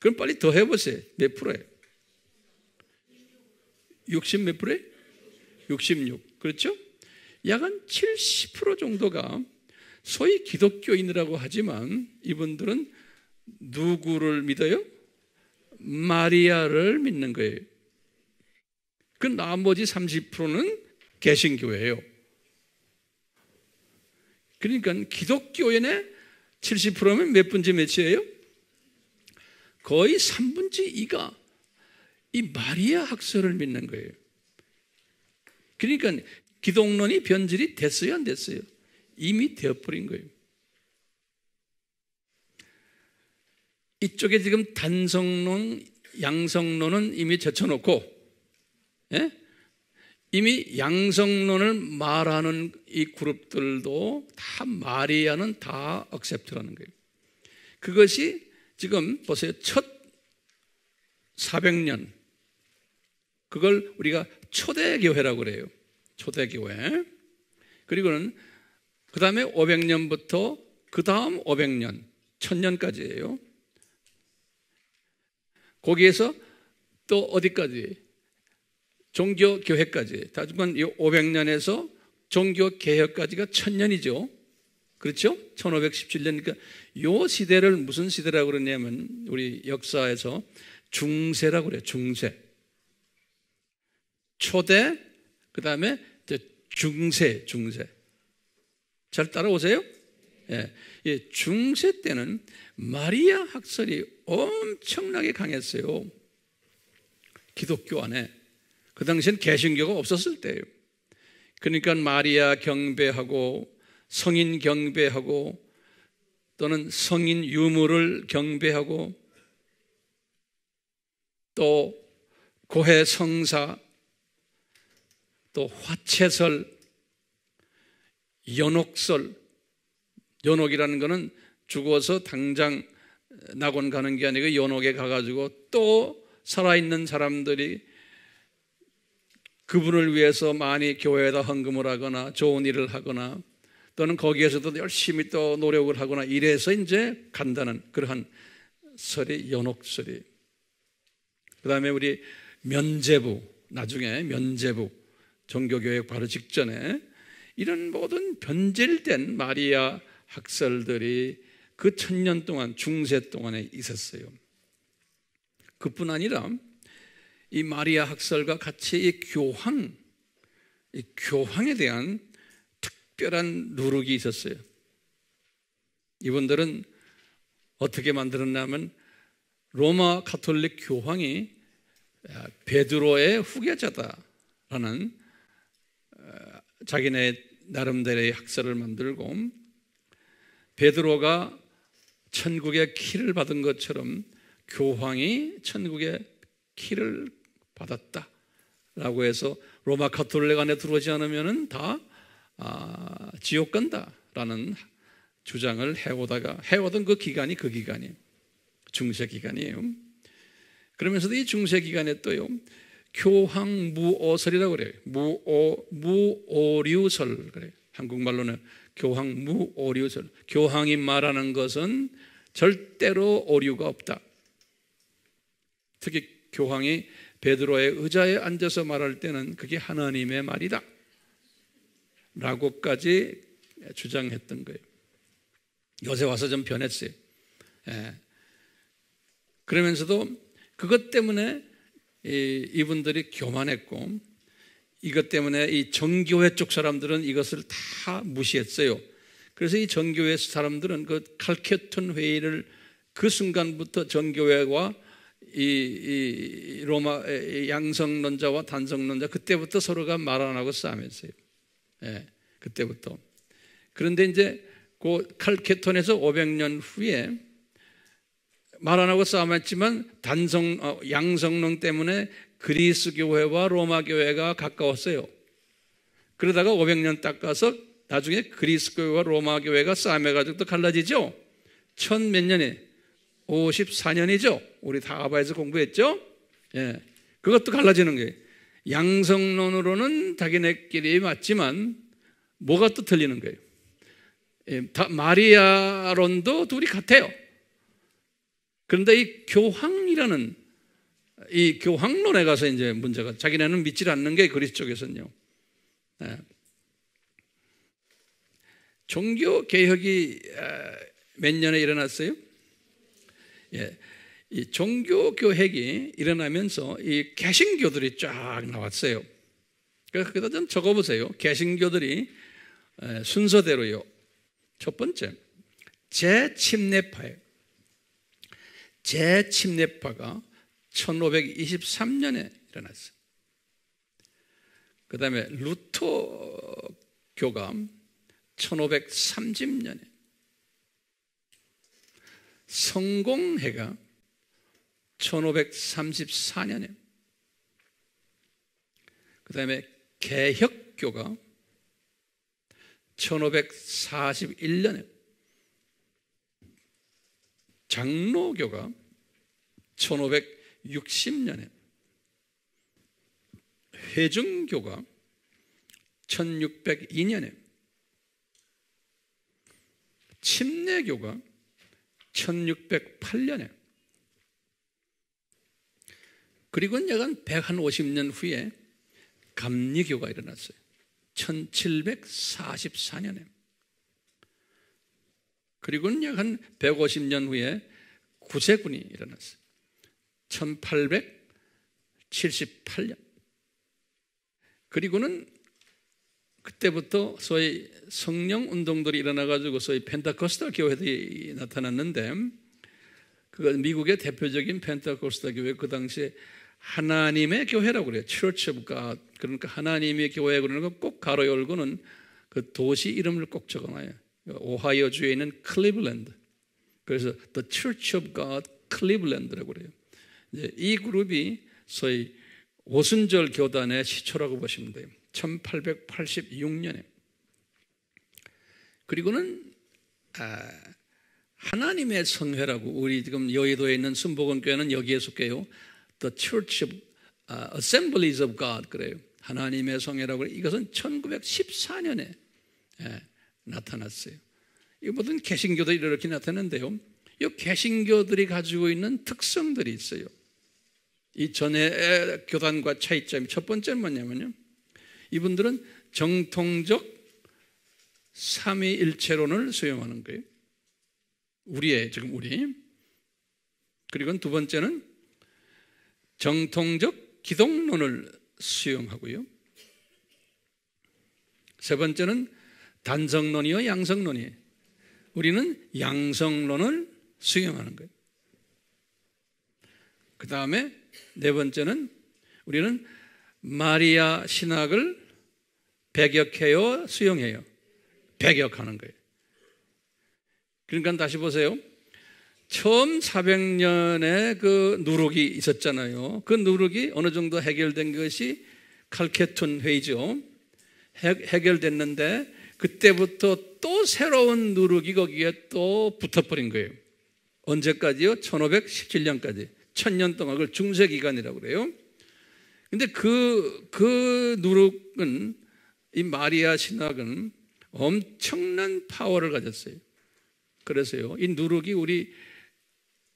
그럼 빨리 더 해보세요. 몇 프로예요? 60 몇 프로예요? 66. 그렇죠? 약 한 70% 정도가 소위 기독교인이라고 하지만 이분들은 누구를 믿어요? 마리아를 믿는 거예요. 그 나머지 30%는 개신교예요. 그러니까 기독교인의 70%면 몇 분지 몇이에요? 거의 3분지 2가 이 마리아 학설을 믿는 거예요. 그러니까 기독론이 변질이 됐어요, 안 됐어요? 이미 되어버린 거예요. 이쪽에 지금 단성론, 양성론은 이미 젖혀놓고, 예? 이미 양성론을 말하는 이 그룹들도 다 마리아는 다 accept라는 거예요. 그것이 지금 보세요. 첫 400년 그걸 우리가 초대교회라고 그래요. 초대교회. 그리고는 그 다음에 500년부터 그 다음 500년, 1000년까지예요. 거기에서 또 어디까지? 종교교회까지. 다중간 500년에서 종교 개혁까지가 1000년이죠. 그렇죠? 1517년. 그러니까 시대를 무슨 시대라고 그러냐면 우리 역사에서 중세라고 그래요. 중세. 초대, 그 다음에 중세, 중세. 잘 따라오세요? 예. 예, 중세 때는 마리아 학설이 엄청나게 강했어요. 기독교 안에. 그 당시엔 개신교가 없었을 때예요. 그러니까 마리아 경배하고 성인 경배하고 또는 성인 유물을 경배하고 또 고해 성사 또 화채설 연옥설 연옥이라는 것은 죽어서 당장 낙원 가는 게 아니고 연옥에 가가지고 또 살아있는 사람들이 그분을 위해서 많이 교회에다 헌금을 하거나 좋은 일을 하거나 또는 거기에서도 열심히 또 노력을 하거나 이래서 이제 간다는 그러한 설이 연옥설이. 그 다음에 우리 면제부 나중에 면제부 종교교육 바로 직전에 이런 모든 변질된 마리아 학설들이 그 천년 동안 중세 동안에 있었어요. 그뿐 아니라 이 마리아 학설과 같이 이 교황, 이 교황에 대한 특별한 누룩이 있었어요. 이분들은 어떻게 만들었냐면 로마 카톨릭 교황이 베드로의 후계자다라는 어, 자기네 나름대로의 학설을 만들고 베드로가 천국의 키를 받은 것처럼 교황이 천국의 키를 받았다 라고 해서 로마 카톨릭 안에 들어오지 않으면 다 아, 지옥 간다라는 주장을 해오다가 해오던 그 기간이 그 기간이 중세 기간이에요. 그러면서도 이 중세 기간에 또요 교황 무오설이라고 그래요. 무오 무오류설 그래. 한국말로는 교황 무오류설. 교황이 말하는 것은 절대로 오류가 없다. 특히 교황이 베드로의 의자에 앉아서 말할 때는 그게 하나님의 말이다. 라고까지 주장했던 거예요. 요새 와서 좀 변했어요. 예. 그러면서도 그것 때문에 이 분들이 교만했고 이것 때문에 이 정교회 쪽 사람들은 이것을 다 무시했어요. 그래서 이 정교회 사람들은 그 칼케톤 회의를 그 순간부터 정교회와 이, 이 로마 양성론자와 단성론자 그때부터 서로가 말 안 하고 싸움했어요. 예, 그때부터. 그런데 이제 그 칼케톤에서 500년 후에 말 안 하고 싸움했지만 단성 어, 양성론 때문에 그리스 교회와 로마 교회가 가까웠어요. 그러다가 500년 닦아서 나중에 그리스 교회와 로마 교회가 싸움해가지고 또 갈라지죠. 천 몇 년에 54년이죠. 우리 다아바에서 공부했죠. 예, 그것도 갈라지는 거예요. 양성론으로는 자기네끼리 맞지만 뭐가 또 틀리는 거예요. 예, 다 마리아론도 둘이 같아요. 그런데 이 교황이라는 이 교황론에 가서 이제 문제가 자기네는 믿지 않는 게 그리스 쪽에서는요. 예. 종교 개혁이 아, 몇 년에 일어났어요? 예. 이 종교 교획이 일어나면서 이 개신교들이 쫙 나왔어요. 그래서 좀 적어보세요. 개신교들이 순서대로요. 첫 번째, 재침례파예요. 재침례파가 1523년에 일어났어요. 그 다음에 루터교가 1530년에 성공회가 1534년에 그 다음에 개혁교가 1541년에 장로교가 1560년에 회중교가 1602년에 침례교가 1608년에 그리고 약간 150년 후에 감리교가 일어났어요. 1744년에. 그리고 약한 150년 후에 구세군이 일어났어요. 1878년. 그리고는 그때부터 소위 성령 운동들이 일어나가지고 소위 펜타코스탈 교회들이 나타났는데 그건 미국의 대표적인 펜타코스탈 교회 그 당시에 하나님의 교회라고 그래요. Church of God. 그러니까 하나님의 교회 그러는 거 꼭 가로 열고는 그 도시 이름을 꼭 적어놔요. 오하이오 주에 있는 클리블랜드. 그래서 The Church of God 클리블랜드라고 그래요. 이제 이 그룹이 소위 오순절 교단의 시초라고 보시면 돼요. 1886년에. 그리고는 아, 하나님의 성회라고 우리 지금 여의도에 있는 순복음교회는 여기에 속해요. The Church of uh, Assemblies of God 그래요. 하나님의 성회라고. 이것은 1914년에 예, 나타났어요. 이 모든 개신교들이 이렇게 나타났는데요. 이 개신교들이 가지고 있는 특성들이 있어요. 이 전의 교단과 차이점이 첫 번째는 뭐냐면요. 이분들은 정통적 삼위일체론을 수용하는 거예요. 우리의 지금 우리. 그리고 두 번째는 정통적 기독론을 수용하고요. 세 번째는 단성론이요 양성론이에요. 우리는 양성론을 수용하는 거예요. 그 다음에 네 번째는 우리는 마리아 신학을 배격해요, 수용해요. 배격하는 거예요. 그러니까 다시 보세요. 처음 400년의 그 누룩이 있었잖아요. 그 누룩이 어느 정도 해결된 것이 칼케툰 회의죠. 해 결됐는데 그때부터 또 새로운 누룩이 거기에 또 붙어버린 거예요. 언제까지요? 1517년까지. 천년 동안 그걸 중세기간이라고 그래요. 근데 그, 그 누룩은, 이 마리아 신학은 엄청난 파워를 가졌어요. 그래서요, 이 누룩이 우리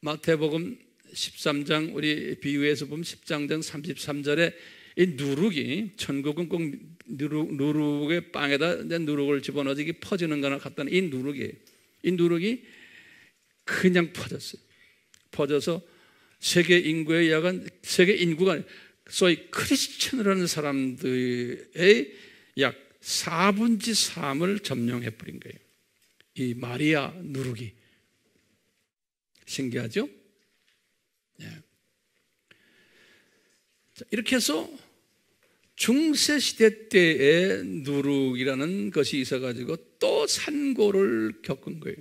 마태복음 13장, 우리 비유에서 보면 10장 33절에 이 누룩이, 천국은 꼭 누룩, 누룩의 빵에다 누룩을 집어넣어서 이게 퍼지는 거나 같다는 이 누룩이에요. 이 누룩이 그냥 퍼졌어요. 퍼져서 세계 인구의 약간 세계 인구가 소위 크리스천이라는 사람들의 약 4분지 3을 점령해 버린 거예요. 이 마리아 누룩이 신기하죠? 네. 자, 이렇게 해서 중세 시대 때의 누룩이라는 것이 있어가지고 또 산고를 겪은 거예요.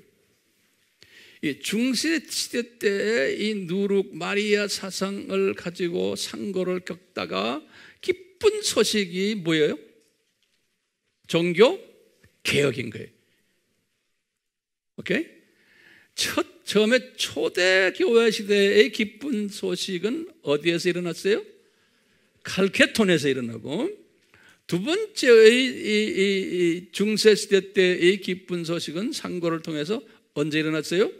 중세 시대 때 이 누룩 마리아 사상을 가지고 상고를 겪다가 기쁜 소식이 뭐예요? 종교 개혁인 거예요. 오케이? 첫 처음에 초대 교회 시대의 기쁜 소식은 어디에서 일어났어요? 칼케톤에서 일어나고 두 번째의 이, 이, 이 중세 시대 때의 기쁜 소식은 상고를 통해서 언제 일어났어요?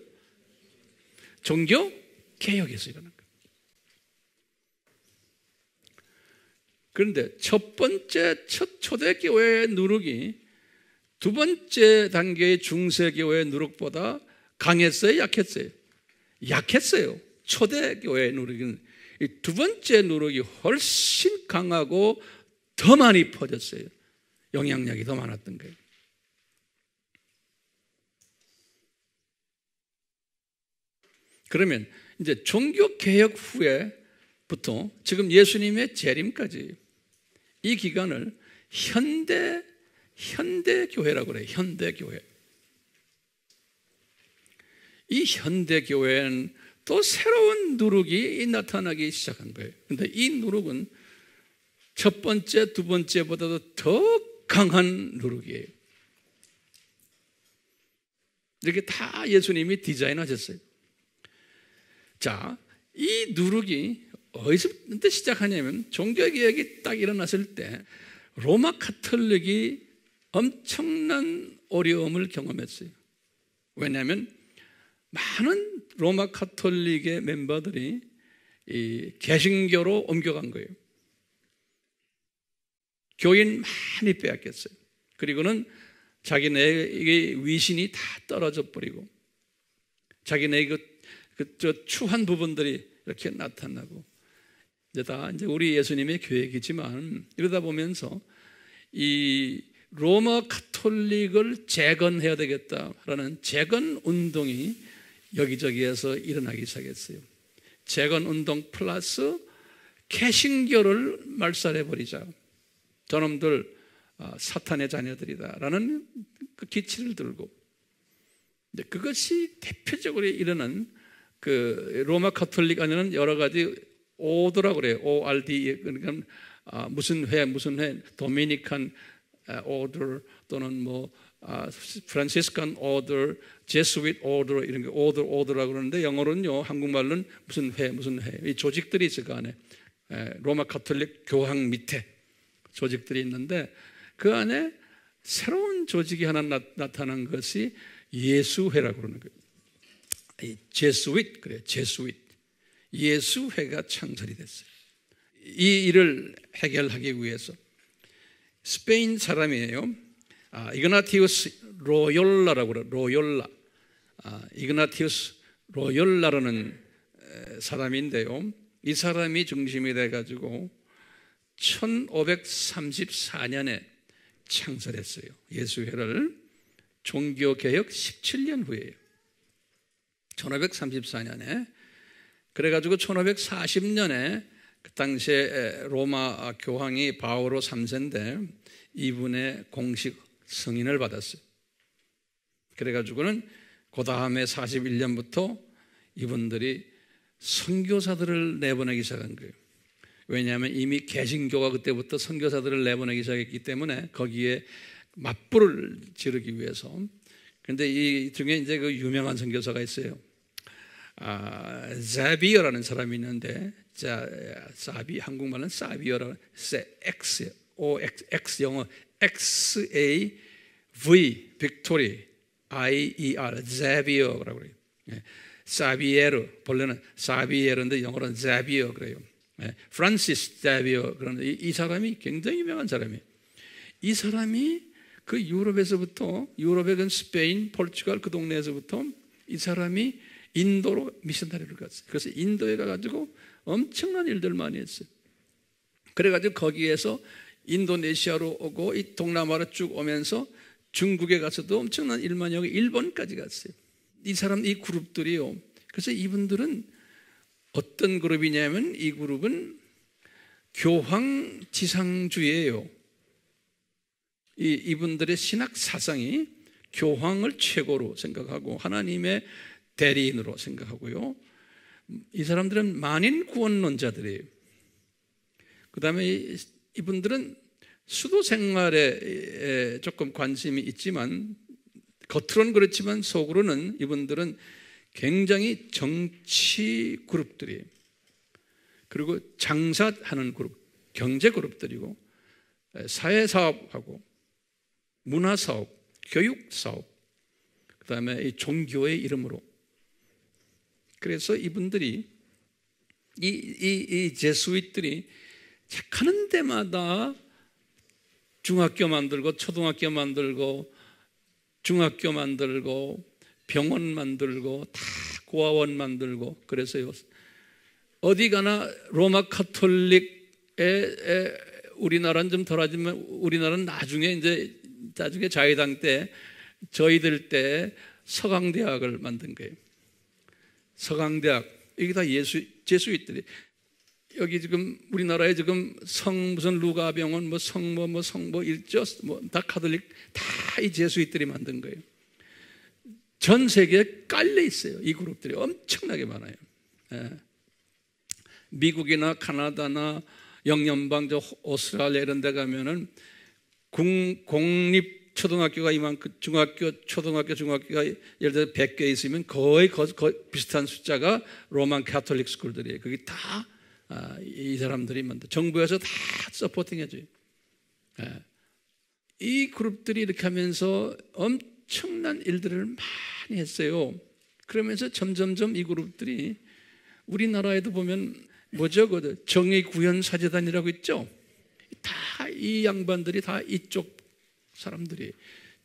종교 개혁에서 일어난 거예요. 그런데 첫 번째 첫 초대교회의 누룩이 두 번째 단계의 중세교회의 누룩보다 강했어요? 약했어요? 약했어요. 초대교회의 누룩은 두 번째 누룩이 훨씬 강하고 더 많이 퍼졌어요. 영향력이 더 많았던 거예요. 그러면 이제 종교 개혁 후에부터 지금 예수님의 재림까지 이 기간을 현대 현대 교회라고 그래요. 현대 교회. 이 현대 교회는 또 새로운 누룩이 나타나기 시작한 거예요. 근데 이 누룩은 첫 번째, 두 번째보다도 더 강한 누룩이에요. 이렇게 다 예수님이 디자인하셨어요. 자, 이 누룩이 어디서부터 시작하냐면 종교개혁이 딱 일어났을 때 로마 카톨릭이 엄청난 어려움을 경험했어요. 왜냐하면 많은 로마 카톨릭의 멤버들이 이 개신교로 옮겨간 거예요. 교인 많이 빼앗겼어요. 그리고는 자기네의 위신이 다 떨어져 버리고 자기네 그, 그 추한 부분들이 이렇게 나타나고 이제 다 이제 우리 예수님의 계획이지만 이러다 보면서 이 로마 카톨릭을 재건해야 되겠다라는 재건 운동이 여기저기에서 일어나기 시작했어요. 재건 운동 플러스 개신교를 말살해 버리자. 저놈들 아, 사탄의 자녀들이다라는 그 기치를 들고 그것이 대표적으로 일어난 그 로마 카톨릭 안에는 여러 가지 order라 그래요. ORD 그러니까 아, 무슨 회 무슨 회 Dominican Order 또는 뭐 Franciscan Order, Jesuit Order 이런 게 오더 오더라고 그러는데 영어로는요 한국말로는 무슨 회 무슨 회 이 조직들이 있을 거 안에 로마 카톨릭 교황 밑에 조직들이 있는데 그 안에 새로운 조직이 하나 나, 타난 것이 예수회라고 그러는 거예요. 제스윗 그래 제스윗 예수회가 창설이 됐어요. 이 일을 해결하기 위해서 스페인 사람이에요. 아, 이그나티우스 로열라라고 그래 로열라. 아, 이그나티우스 로열라라는 사람인데요. 이 사람이 중심이 돼가지고 1534년에 창설했어요. 예수회를 종교개혁 17년 후에요. 1534년에 그래가지고 1540년에 그 당시에 로마 교황이 바오로 3세인데 이분의 공식 승인을 받았어요. 그래가지고는 그 다음에 41년부터 이분들이 선교사들을 내보내기 시작한 거예요. 왜냐하면 이미 개신교가 그때부터 선교사들을 내보내기 시작했기 때문에 거기에 맞불을 지르기 위해서. 그런데 이 중에 이제 그 유명한 선교사가 있어요. 아, 자비어라는 사람이 있는데, 자, 사비 한국말은 사비어라는 X O X, X 영어 X A V victory I E R 자비어라고 그래요. 예. 사비에르 본래는 사비에르인데 영어로는 자비어 그래요. 예, 프란시스 자비어 그런 이, 이 사람이 굉장히 유명한 사람이에요. 이 사람이 그 유럽에서부터 유럽의 스페인, 포르투갈 그 동네에서부터 이 사람이 인도로 missionary를 갔어요. 그래서 인도에 가가지고 엄청난 일들 많이 했어요. 그래가지고 거기에서 인도네시아로 오고 이 동남아로 쭉 오면서 중국에 가서도 엄청난 일만 하고 일본까지 갔어요. 이 사람 이 그룹들이요. 그래서 이분들은 어떤 그룹이냐면 이 그룹은 교황 지상주의예요. 이, 이분들의 신학 사상이 교황을 최고로 생각하고 하나님의 대리인으로 생각하고요. 이 사람들은 만인 구원론자들이에요. 그 다음에 이분들은 수도 생활에 조금 관심이 있지만 겉으로는 그렇지만 속으로는 이분들은 굉장히 정치 그룹들이에요. 그리고 장사하는 그룹, 경제 그룹들이고 사회 사업하고 문화 사업, 교육 사업, 그 다음에 종교의 이름으로. 그래서 이분들이 이, 이, 이 제수윗들이 하는 데마다 중학교 만들고 초등학교 만들고 중학교 만들고 병원 만들고 다 고아원 만들고 그래서요 어디 가나 로마 카톨릭에 우리나라는 좀 덜하지만 우리나라는 나중에 이제 나중에 자유당 때 저희들 때 서강대학을 만든 거예요. 서강대학 이게 다 예수 제수있들이 여기 지금 우리나라에 지금 성 무슨 루가 병원 뭐 성모 뭐 성모 일조 뭐 다 카톨릭 다 이 제수있들이 만든 거예요. 전 세계에 깔려 있어요. 이 그룹들이 엄청나게 많아요. 예. 미국이나 카나다나 영연방 저 오스트랄리아 이런 데 가면은 공, 공립 초등학교가 이만큼 중학교 초등학교 중학교가 예를 들어 100개 있으면 거의, 거의, 거의 비슷한 숫자가 Roman Catholic school들이에요. 그게 다이 아, 사람들이 만든 정부에서 다 supporting 해줘요. 예. 이 그룹들이 이렇게 하면서 엄청난 일들을 많이 했어요. 그러면서 점점점 이 그룹들이 우리나라에도 보면 뭐죠? 그 정의 구현 사재단이라고 있죠? 다 이 양반들이 다 이쪽 사람들이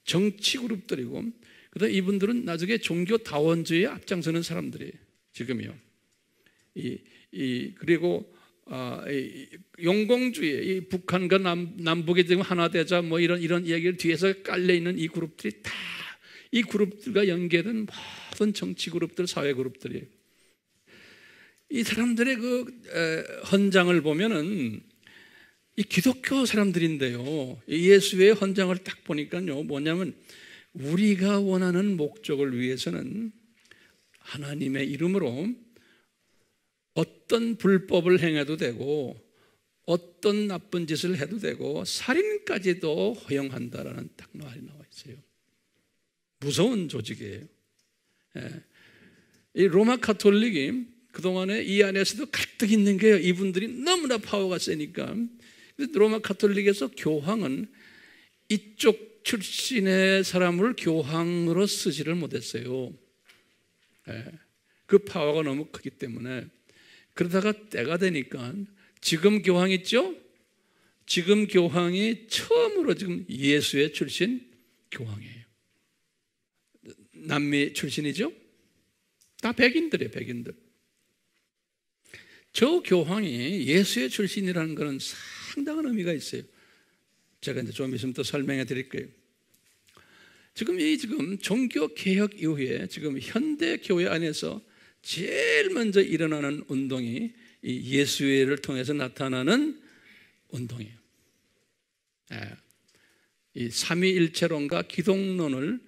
정치 그룹들이고 그다음 이분들은 나중에 종교 다원주의에 앞장서는 사람들이 지금이요. 이, 이 그리고 아, 이, 용공주의, 이 북한과 남, 남북이 지금 하나 되자 뭐 이런 이런 이야기를 뒤에서 깔려 있는 이 그룹들이 다 이 그룹들과 연계된 모든 정치 그룹들, 사회 그룹들이 이 사람들의 그 에, 헌장을 보면은 이 기독교 사람들인데요. 예수의 헌장을 딱 보니까요. 뭐냐면 우리가 원하는 목적을 위해서는 하나님의 이름으로 어떤 불법을 행해도 되고 어떤 나쁜 짓을 해도 되고 살인까지도 허용한다라는 딱 말이 나와 있어요. 무서운 조직이에요. 예. 이 로마 카톨릭이 그동안에 이 안에서도 갈등 있는 게요. 이분들이 너무나 파워가 세니까 로마 카톨릭에서 교황은 이쪽 출신의 사람을 교황으로 쓰지를 못했어요. 예. 그 파워가 너무 크기 때문에 그러다가 때가 되니까 지금 교황 있죠? 지금 교황이 처음으로 지금 예수의 출신 교황이에요. 남미 출신이죠? 다 백인들이에요, 백인들. 저 교황이 예수의 출신이라는 것은 상당한 의미가 있어요. 제가 이제 좀 있으면 또 설명해 드릴 거예요. 지금 이 지금 종교 개혁 이후에 지금 현대 교회 안에서 제일 먼저 일어나는 운동이 이 예수회를 통해서 나타나는 운동이에요. 예. 이 삼위일체론과 기독론을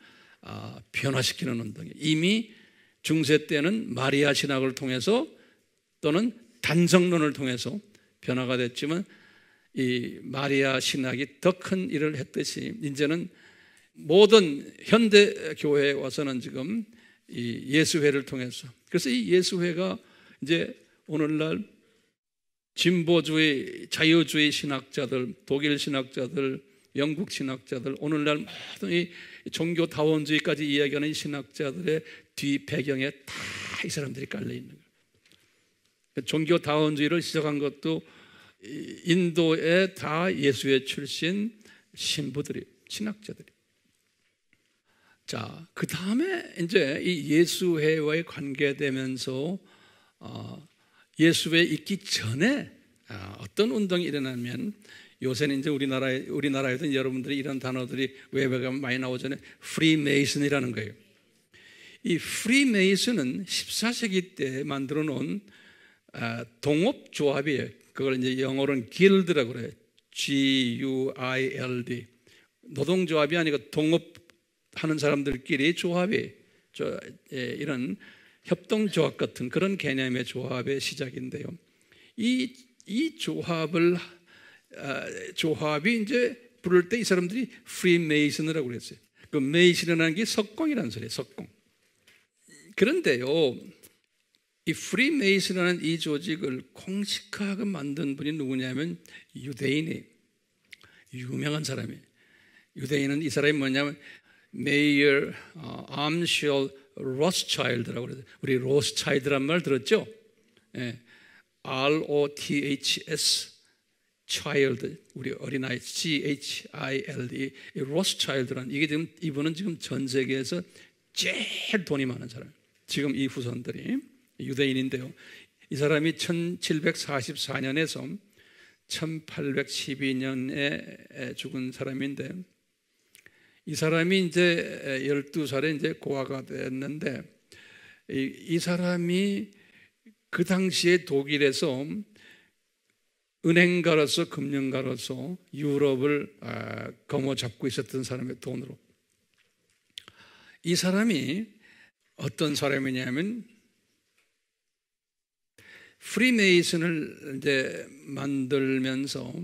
아, 변화시키는 운동이에요. 이미 중세 때는 마리아 신학을 통해서 또는 단성론을 통해서 변화가 됐지만 이 마리아 신학이 더 큰 일을 했듯이 이제는 모든 현대 교회에 와서는 지금 이 예수회를 통해서 그래서 이 예수회가 이제 오늘날 진보주의, 자유주의 신학자들, 독일 신학자들, 영국 신학자들, 오늘날 모든 이 종교 다원주의까지 이야기하는 신학자들의 뒤 배경에 다 이 사람들이 깔려 있는 거예요. 종교 다원주의를 시작한 것도 인도에 다 예수의 출신 신부들이, 신학자들이. 자, 그 다음에 이제 이 예수회와의 관계되면서 어, 예수회 있기 전에 어, 어떤 운동이 일어나면 요새는 이제 우리나라에 우리나라에도 여러분들이 이런 단어들이 외부가 많이 나오잖아요. 프리메이슨이라는 거예요. 이 프리메이슨은 14세기 때 만들어 놓은 어, 동업 조합이에요. 그걸 이제 영어로는 길드라고 그래요. G U I L D. 노동조합이 아니고 동업 하는 사람들끼리 조합이 저, 예, 이런 협동조합 같은 그런 개념의 조합의 시작인데요. 이, 이 조합을 아, 조합이 이제 부를 때 이 사람들이 프리메이슨이라고 그랬어요. 그 메이슨이라는 게 석공이라는 소리예요. 석공. 그런데요, 이 프리메이슨이라는 이 조직을 공식화하게 만든 분이 누구냐면 유대인이 유명한 사람이에요. 유대인은 이 사람이 뭐냐면 메이어 암셜 로스차일드라고 그래요. 우리 로스차일드란 말 들었죠? 예. R O T H S child 우리 어린아이 C H I L D 로스차일드란 이게 지금 이분은 지금 전 세계에서 제일 돈이 많은 사람. 지금 이 후손들이 유대인인데요. 이 사람이 1744년에서 1812년에 죽은 사람인데 이 사람이 이제 12살에 이제 고아가 됐는데 이, 이 사람이 그 당시에 독일에서 은행가로서 금융가로서 유럽을 아, 거머 잡고 있었던 사람의 돈으로 이 사람이 어떤 사람이냐면 프리메이슨을 이제 만들면서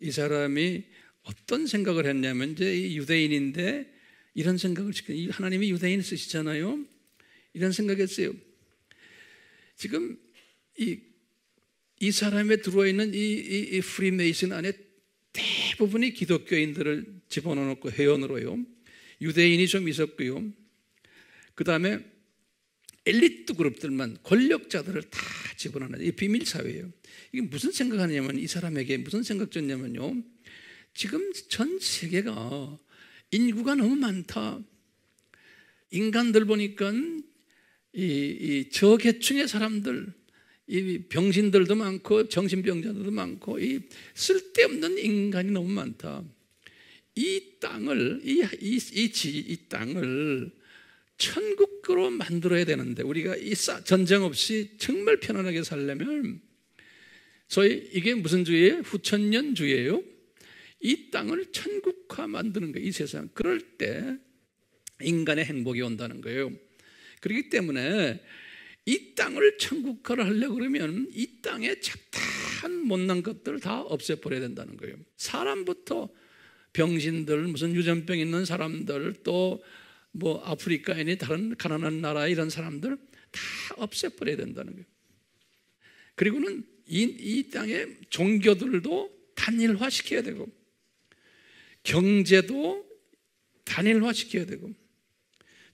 이 사람이 어떤 생각을 했냐면 이제 유대인인데 이런 생각을 시켜 하나님이 유대인 쓰시잖아요. 이런 생각했어요. 지금 이, 이 사람에 들어와 있는 이, 이, 이 프리메이슨 안에 대부분이 기독교인들을 집어넣고 회원으로요. 유대인이 좀 있었고요. 그 다음에 엘리트 그룹들만 권력자들을 다 집어넣는 이 비밀 사회예요. 이게 무슨 생각하냐면 이 사람에게 무슨 생각 줬냐면요. 지금 전 세계가 인구가 너무 많다. 인간들 보니까 이, 이 저계층의 사람들, 이 병신들도 많고 정신병자들도 많고 이 쓸데없는 인간이 너무 많다. 이 땅을 이, 이, 이, 이 땅을 천국으로 만들어야 되는데 우리가 이 전쟁 없이 정말 편안하게 살려면 저희 이게 무슨 주의예요? 후천년 주의예요. 이 땅을 천국화 만드는 거예요. 이 세상. 그럴 때 인간의 행복이 온다는 거예요. 그렇기 때문에 이 땅을 천국화를 하려고 그러면 이 땅에 착한 못난 것들을 다 없애버려야 된다는 거예요. 사람부터 병신들, 무슨 유전병 있는 사람들, 또 뭐 아프리카인이 다른 가난한 나라 이런 사람들 다 없애버려야 된다는 거예요. 그리고는 이, 이 땅의 종교들도 단일화 시켜야 되고, 경제도 단일화 시켜야 되고,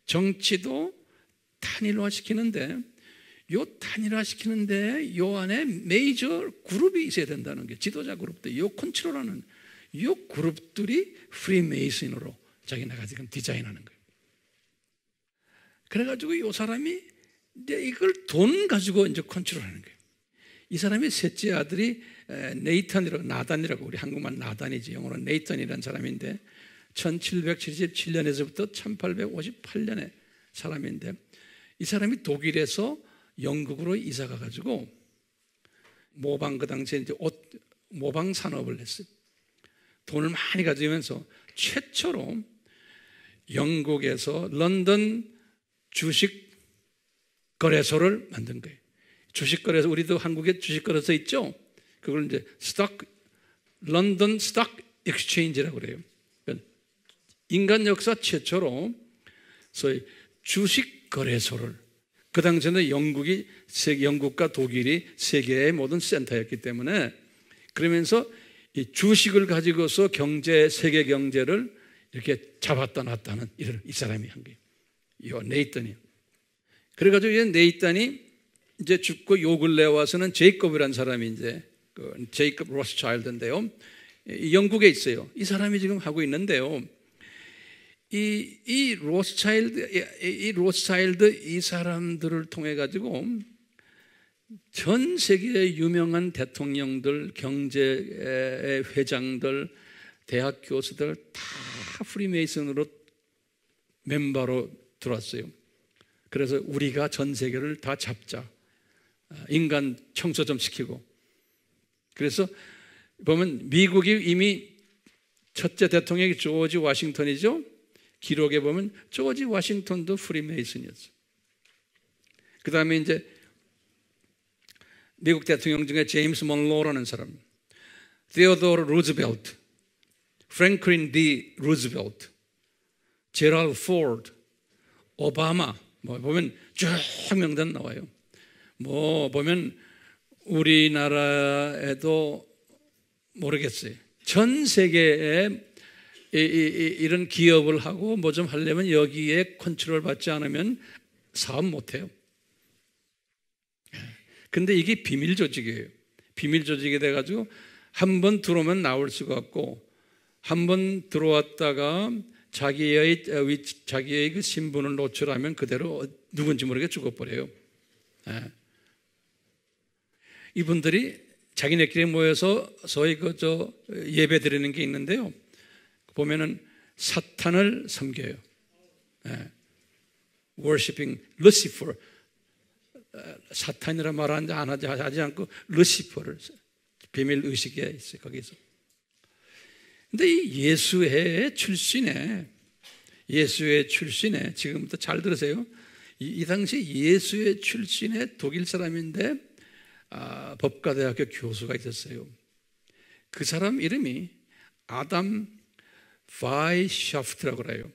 정치도 단일화 시키는데, 요 단일화 시키는데 요 안에 메이저 그룹이 있어야 된다는 게 지도자 그룹들, 요 컨트롤하는 이 그룹들이 프리메이슨으로 자기네가 지금 디자인하는 거예요. 그래가지고 이 사람이 이제 이걸 돈 가지고 이제 컨트롤하는 거예요. 이 사람의 셋째 아들이 네이탄이라고 나단이라고 우리 한국말 나단이지 영어로 네이탄이라는 사람인데 1777년에서부터 1858년의 사람인데 이 사람이 독일에서 영국으로 이사 가 가지고 모방 그 당시에 이제 옷 모방 산업을 했어요. 돈을 많이 가지면서 최초로 영국에서 런던 주식 거래소를 만든 거예요. 주식 거래소 우리도 한국에 주식 거래소 있죠? 그걸 이제 Stock London Stock Exchange라고 그래요. 인간 역사 최초로 소위 주식 거래소를 그 당시에는 영국이 영국과 독일이 세계의 모든 센터였기 때문에 그러면서 이 주식을 가지고서 경제 세계 경제를 이렇게 잡았다 놨다는 일을 이 사람이 한 거예요. 이 네이턴이. 그래가지고 이 네이턴이 이제 죽고 요 근래 와서는 제이콥이라는 사람이 이제 그 제이콥 로스차일드인데요. 영국에 있어요. 이 사람이 지금 하고 있는데요. 이, 이 로스차일드, 이 로스차일드 이 사람들을 통해 가지고 전 세계의 유명한 대통령들, 경제 회장들, 대학 교수들 다 프리메이슨으로 멤버로 들어왔어요. 그래서 우리가 전 세계를 다 잡자. 인간 청소 좀 시키고. 그래서 보면 미국이 이미 첫째 대통령이 조지 와싱턴이죠. 기록에 보면 조지 와싱턴도 프리메이슨이었어요. 그 다음에 이제 미국 대통령 중에 제임스 먼로라는 사람, 테오도르 루즈벨트, 프랭클린 디 루즈벨트, 제랄 포드, 오바마 뭐 보면 쭉 명단 나와요. 뭐 보면 우리나라에도 모르겠어요. 전 세계에 이, 이, 이 런 기업을 하고 뭐 좀 하려면 여기에 컨트롤 받지 않으면 사업 못 해요. 근데 이게 비밀 조직이에요. 비밀 조직이 돼가지고 한 번 들어오면 나올 수가 없고 한 번 들어왔다가 자기의 자기의 그 신분을 노출하면 그대로 누군지 모르게 죽어버려요. 네. 이분들이 자기네끼리 모여서 소위 그저 예배 드리는 게 있는데요. 보면은 사탄을 섬겨요. 네. Worshipping Lucifer. 사탄이라 말하지 않지 하지 않고 루시퍼를 비밀 의식에 있어요 거기서. 근데 이 예수의 출신에 예수의 출신에 지금부터 잘 들으세요. 이, 이 당시 예수의 출신의 독일 사람인데 아, 법과대학교 교수가 있었어요. 그 사람 이름이 아담 바이샤프트라고 그래요.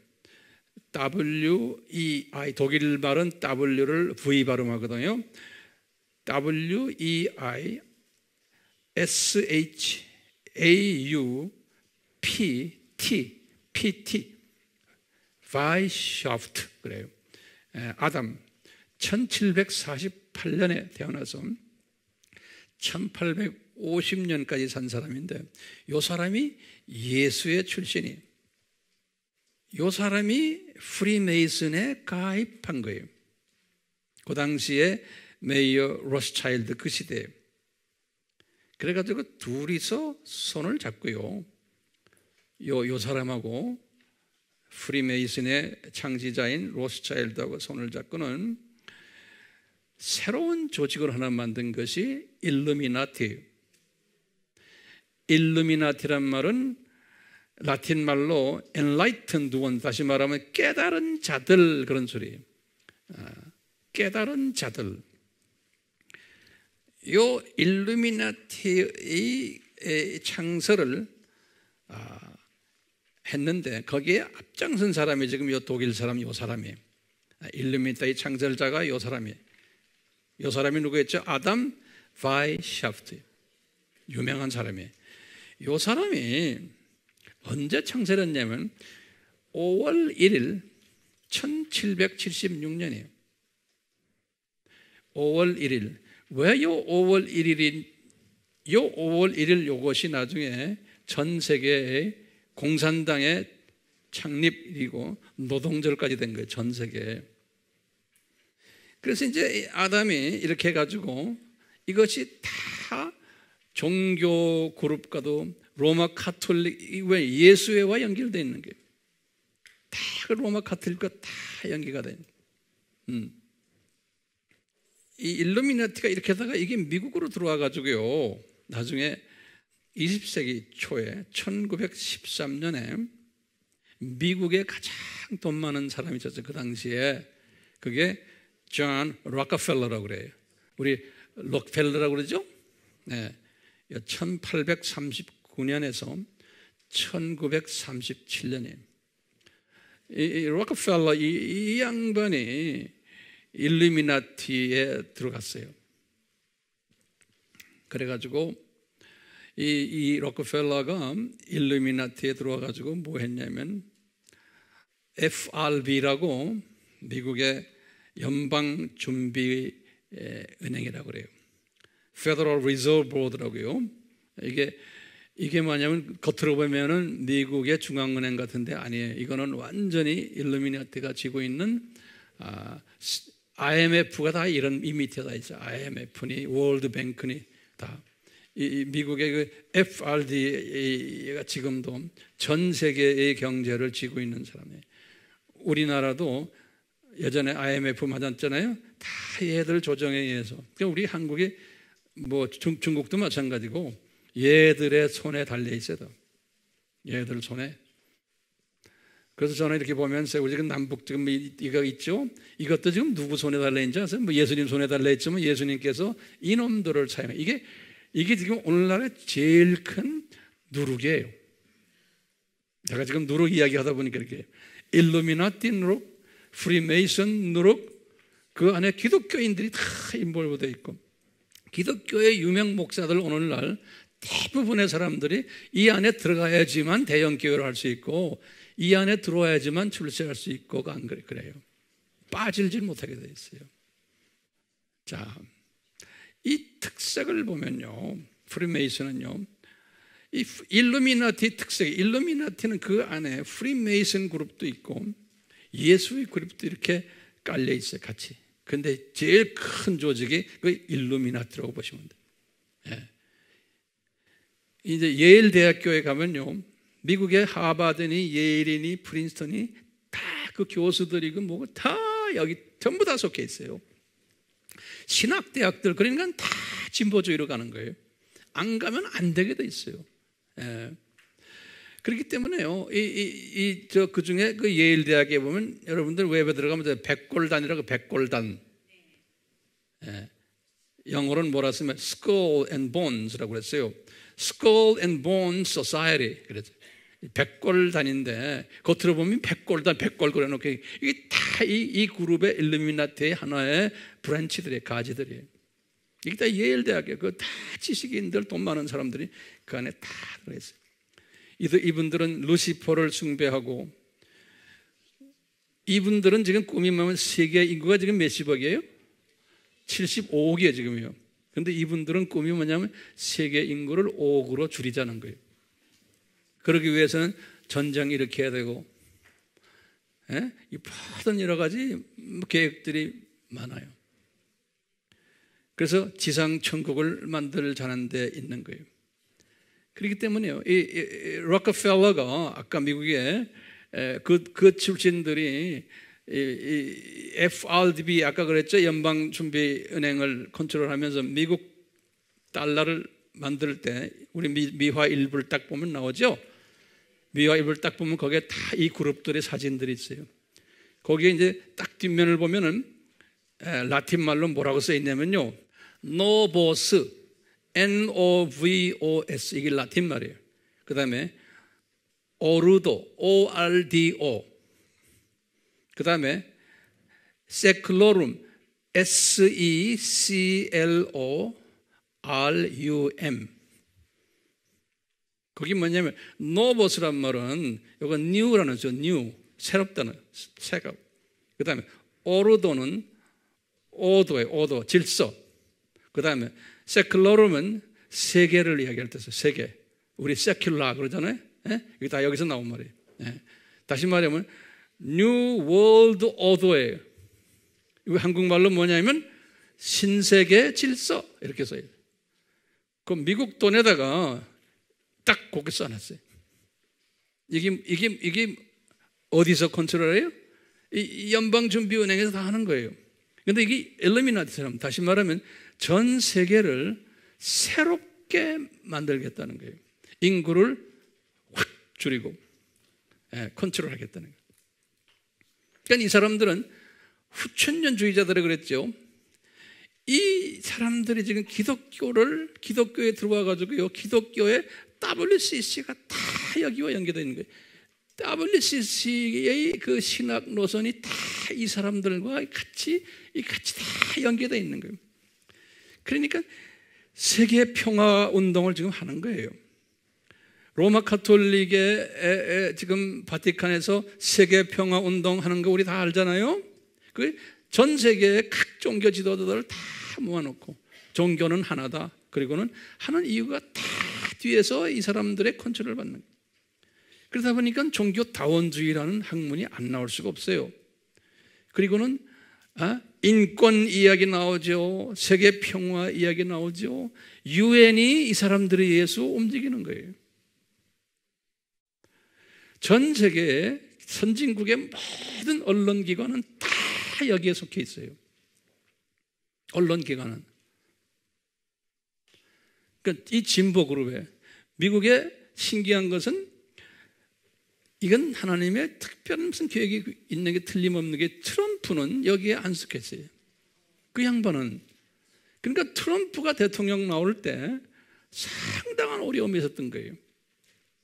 W E I 독일 말은 W를 V 발음하거든요. W E I S H A U P T P T 바이샤프트 그래요. 아담 1748년에 태어나서 1850년까지 산 사람인데 이 사람이 예수의 출신이 이 사람이 프리메이슨에 가입한 거예요. 그 당시에 메이어 로스차일드 그 시대에 그래가지고 둘이서 손을 잡고요. 요, 요 사람하고 프리메이슨의 창시자인 로스차일드하고 손을 잡고는 새로운 조직을 하나 만든 것이 일루미나티. 일루미나티란 말은 라틴 말로 enlightened one 다시 말하면 깨달은 자들 그런 소리. 아, 깨달은 자들. 요 일루미나티의 창설을 아, 했는데 거기에 앞장선 사람이 지금 요 독일 사람 요 사람이 아, 일루미나티의 창설자가 요 사람이 요 사람이 누구였죠? 아담 바이샤프트 유명한 사람이 요 사람이 언제 창설했냐면 5월 1일 1776년이에요. 5월 1일. 왜 요 5월 1일이 요 5월 1일 요것이 나중에 전 세계의 공산당의 창립이고 노동절까지 된 거예요. 전 세계에. 그래서 이제 아담이 이렇게 해가지고 이것이 다 종교 그룹과도 로마 카톨릭 왜 예수회와 연결되어 있는 게다그 로마 카톨릭과 다 연계가 된. 음. 이 일루미나티가 이렇게 하다가 이게 미국으로 들어와 가지고요. 나중에 20세기 초에 1913년에 미국에 가장 돈 많은 사람이 있었어요. 그 당시에 그게 존 락커펠러라고 그래요. 우리 록펠러라고 그러죠? 네. 1839년에서 1937년에 이, 이 록펠러 이, 이 양반이 일루미나티에 들어갔어요. 그래가지고 이, 이 록펠러가 일루미나티에 들어와가지고 뭐 했냐면 FRB라고 미국의 연방 준비 은행이라고 그래요. Federal Reserve Board라고요. 이게 이게 뭐냐면 겉으로 보면은 미국의 중앙은행 같은데 아니에요. 이거는 완전히 일루미나티가 지고 있는 아, IMF가 다 이런 이 밑에 다 있어. IMF니 월드뱅크니 다. 이, 미국의 그 FRD가 지금도 전 세계의 경제를 지고 있는 사람이에요. 우리나라도 예전에 IMF 맞았잖아요. 다 얘들 조정에 의해서. 그러니까 우리 한국이 뭐 중, 중국도 마찬가지고 얘들의 손에 달려 있어요. 얘들 손에. 그래서 저는 이렇게 보면서 우리 지금 남북 지금 이거 있죠? 이것도 지금 누구 손에 달려 있는지 아세요? 뭐 예수님 손에 달려 있지만 예수님께서 이놈들을 사용해. 이게 이게 지금 오늘날의 제일 큰 누룩이에요. 제가 지금 누룩 이야기하다 보니까 이렇게 일루미나티 누룩, 프리메이슨 누룩, 그 안에 기독교인들이 다 인볼브되어 있고 기독교의 유명 목사들 오늘날 대부분의 사람들이 이 안에 들어가야지만 대형 교회를 할 수 있고 이 안에 들어와야지만 출세할 수 있고가 안 그래 그래요. 빠질지 못하게 돼 있어요. 자, 이 특색을 보면요, 프리메이슨은요, 이 일루미나티 특색, 일루미나티는 그 안에 프리메이슨 그룹도 있고 예수의 그룹도 이렇게 깔려 있어요, 같이. 근데 제일 큰 조직이 그 일루미나티라고 보시면 돼요. 예. 이제 예일 대학교에 가면요. 미국의 하버드니 예일이니 프린스턴이 다 그 교수들이고 뭐고 다 여기 전부 다 속해 있어요. 신학 대학들 그러니까 다 진보주의로 가는 거예요. 안 가면 안 되게 돼 있어요. 예. 그렇기 때문에요. 이, 이, 이, 저, 그 중에 그 예일 대학에 보면 여러분들 웹에 들어가면 백골단이라고 백골단. 예. 영어로는 뭐라 쓰면 skull and bones라고 그랬어요. skull and bones society 그랬죠. 백골 단인데 겉으로 보면 백골단 백골 그려놓고 이게 다이 이 그룹의 일루미나티의 하나의 branch들의 가지들이에요. 이게 다 예일 대학에 그 다 지식인들 돈 많은 사람들이 그 안에 다 들어있어요. 이분들은 루시퍼를 숭배하고 이분들은 지금 꿈이 뭐면 세계 인구가 지금 몇십억이에요? 75억이에요 지금요. 근데 이분들은 꿈이 뭐냐면 세계 인구를 5억으로 줄이자는 거예요. 그러기 위해서는 전쟁 일으켜야 되고, 예? 이 모든 여러 가지 계획들이 많아요. 그래서 지상 천국을 만들 자는 데 있는 거예요. 그렇기 때문에요. 이, 이 록펠러가 아까 미국의 그, 그 출신들이 이, 이 FRDB 아까 그랬죠 연방 준비 은행을 컨트롤하면서 미국 달러를 만들 때 우리 미, 화 일부를 딱 보면 나오죠. 미화 일부를 딱 보면 거기에 다 이 그룹들의 사진들이 있어요. 거기에 이제 딱 뒷면을 보면은 라틴 말로 뭐라고 써 있냐면요. Novus N-O-V-O-S 이게 라틴 말이에요. 그 다음에 Ordo O-R-D-O 그 다음에 S-E-C-L-O-R-U-M 거기 뭐냐면 Novus란 말은 이건 new라는 거죠. new 새롭다는 새가. 그 다음에 오르도는 오도의 오도 질서. 그 다음에 세클러룸은 세계를 이야기할 때서 세계. 우리 세큘라 그러잖아요. 예? 이게 다 여기서 나온 말이에요. 예. 다시 말하면 New World Order예요 이거 한국말로 뭐냐면 신세계 질서. 이렇게 써요. 그 미국 돈에다가 딱 그렇게 써놨어요 이게, 이게, 이게 어디서 컨트롤해요? 이 연방준비은행에서 다 하는 거예요 근데 이게 엘리미나티처럼 다시 말하면 전 세계를 새롭게 만들겠다는 거예요. 인구를 확 줄이고 예, 컨트롤하겠다는 거예요. 그러니까 이 사람들은 후천년주의자들이 그랬죠. 이 사람들이 지금 기독교를 기독교에 들어와 가지고요. 기독교의 WCC가 다 여기와 연계되어 있는 거예요. WCC의 그 신학 노선이 다 이 사람들과 같이 이 같이 다 연계되어 있는 거예요. 그러니까 세계 평화 운동을 지금 하는 거예요. 로마 카톨릭의 지금 바티칸에서 세계 평화 운동 하는 거 우리 다 알잖아요. 그 전 세계의 각 종교 지도자들을 다 모아놓고 종교는 하나다. 그리고는 하는 이유가 다 뒤에서 이 사람들의 컨트롤을 받는 거예요. 그러다 보니까 종교 다원주의라는 학문이 안 나올 수가 없어요. 그리고는 아, 인권 이야기 나오죠. 세계 평화 이야기 나오죠. 유엔이 이 사람들에 의해서 움직이는 거예요. 전 세계의 선진국의 모든 언론기관은 다 여기에 속해 있어요. 언론기관은. 그러니까 이 진보 그룹에 미국의 신기한 것은 이건 하나님의 특별한 무슨 계획이 있는 게 틀림없는 게 트럼프는 여기에 안 속했어요. 그 양반은 그러니까 트럼프가 대통령 나올 때 상당한 어려움이 있었던 거예요.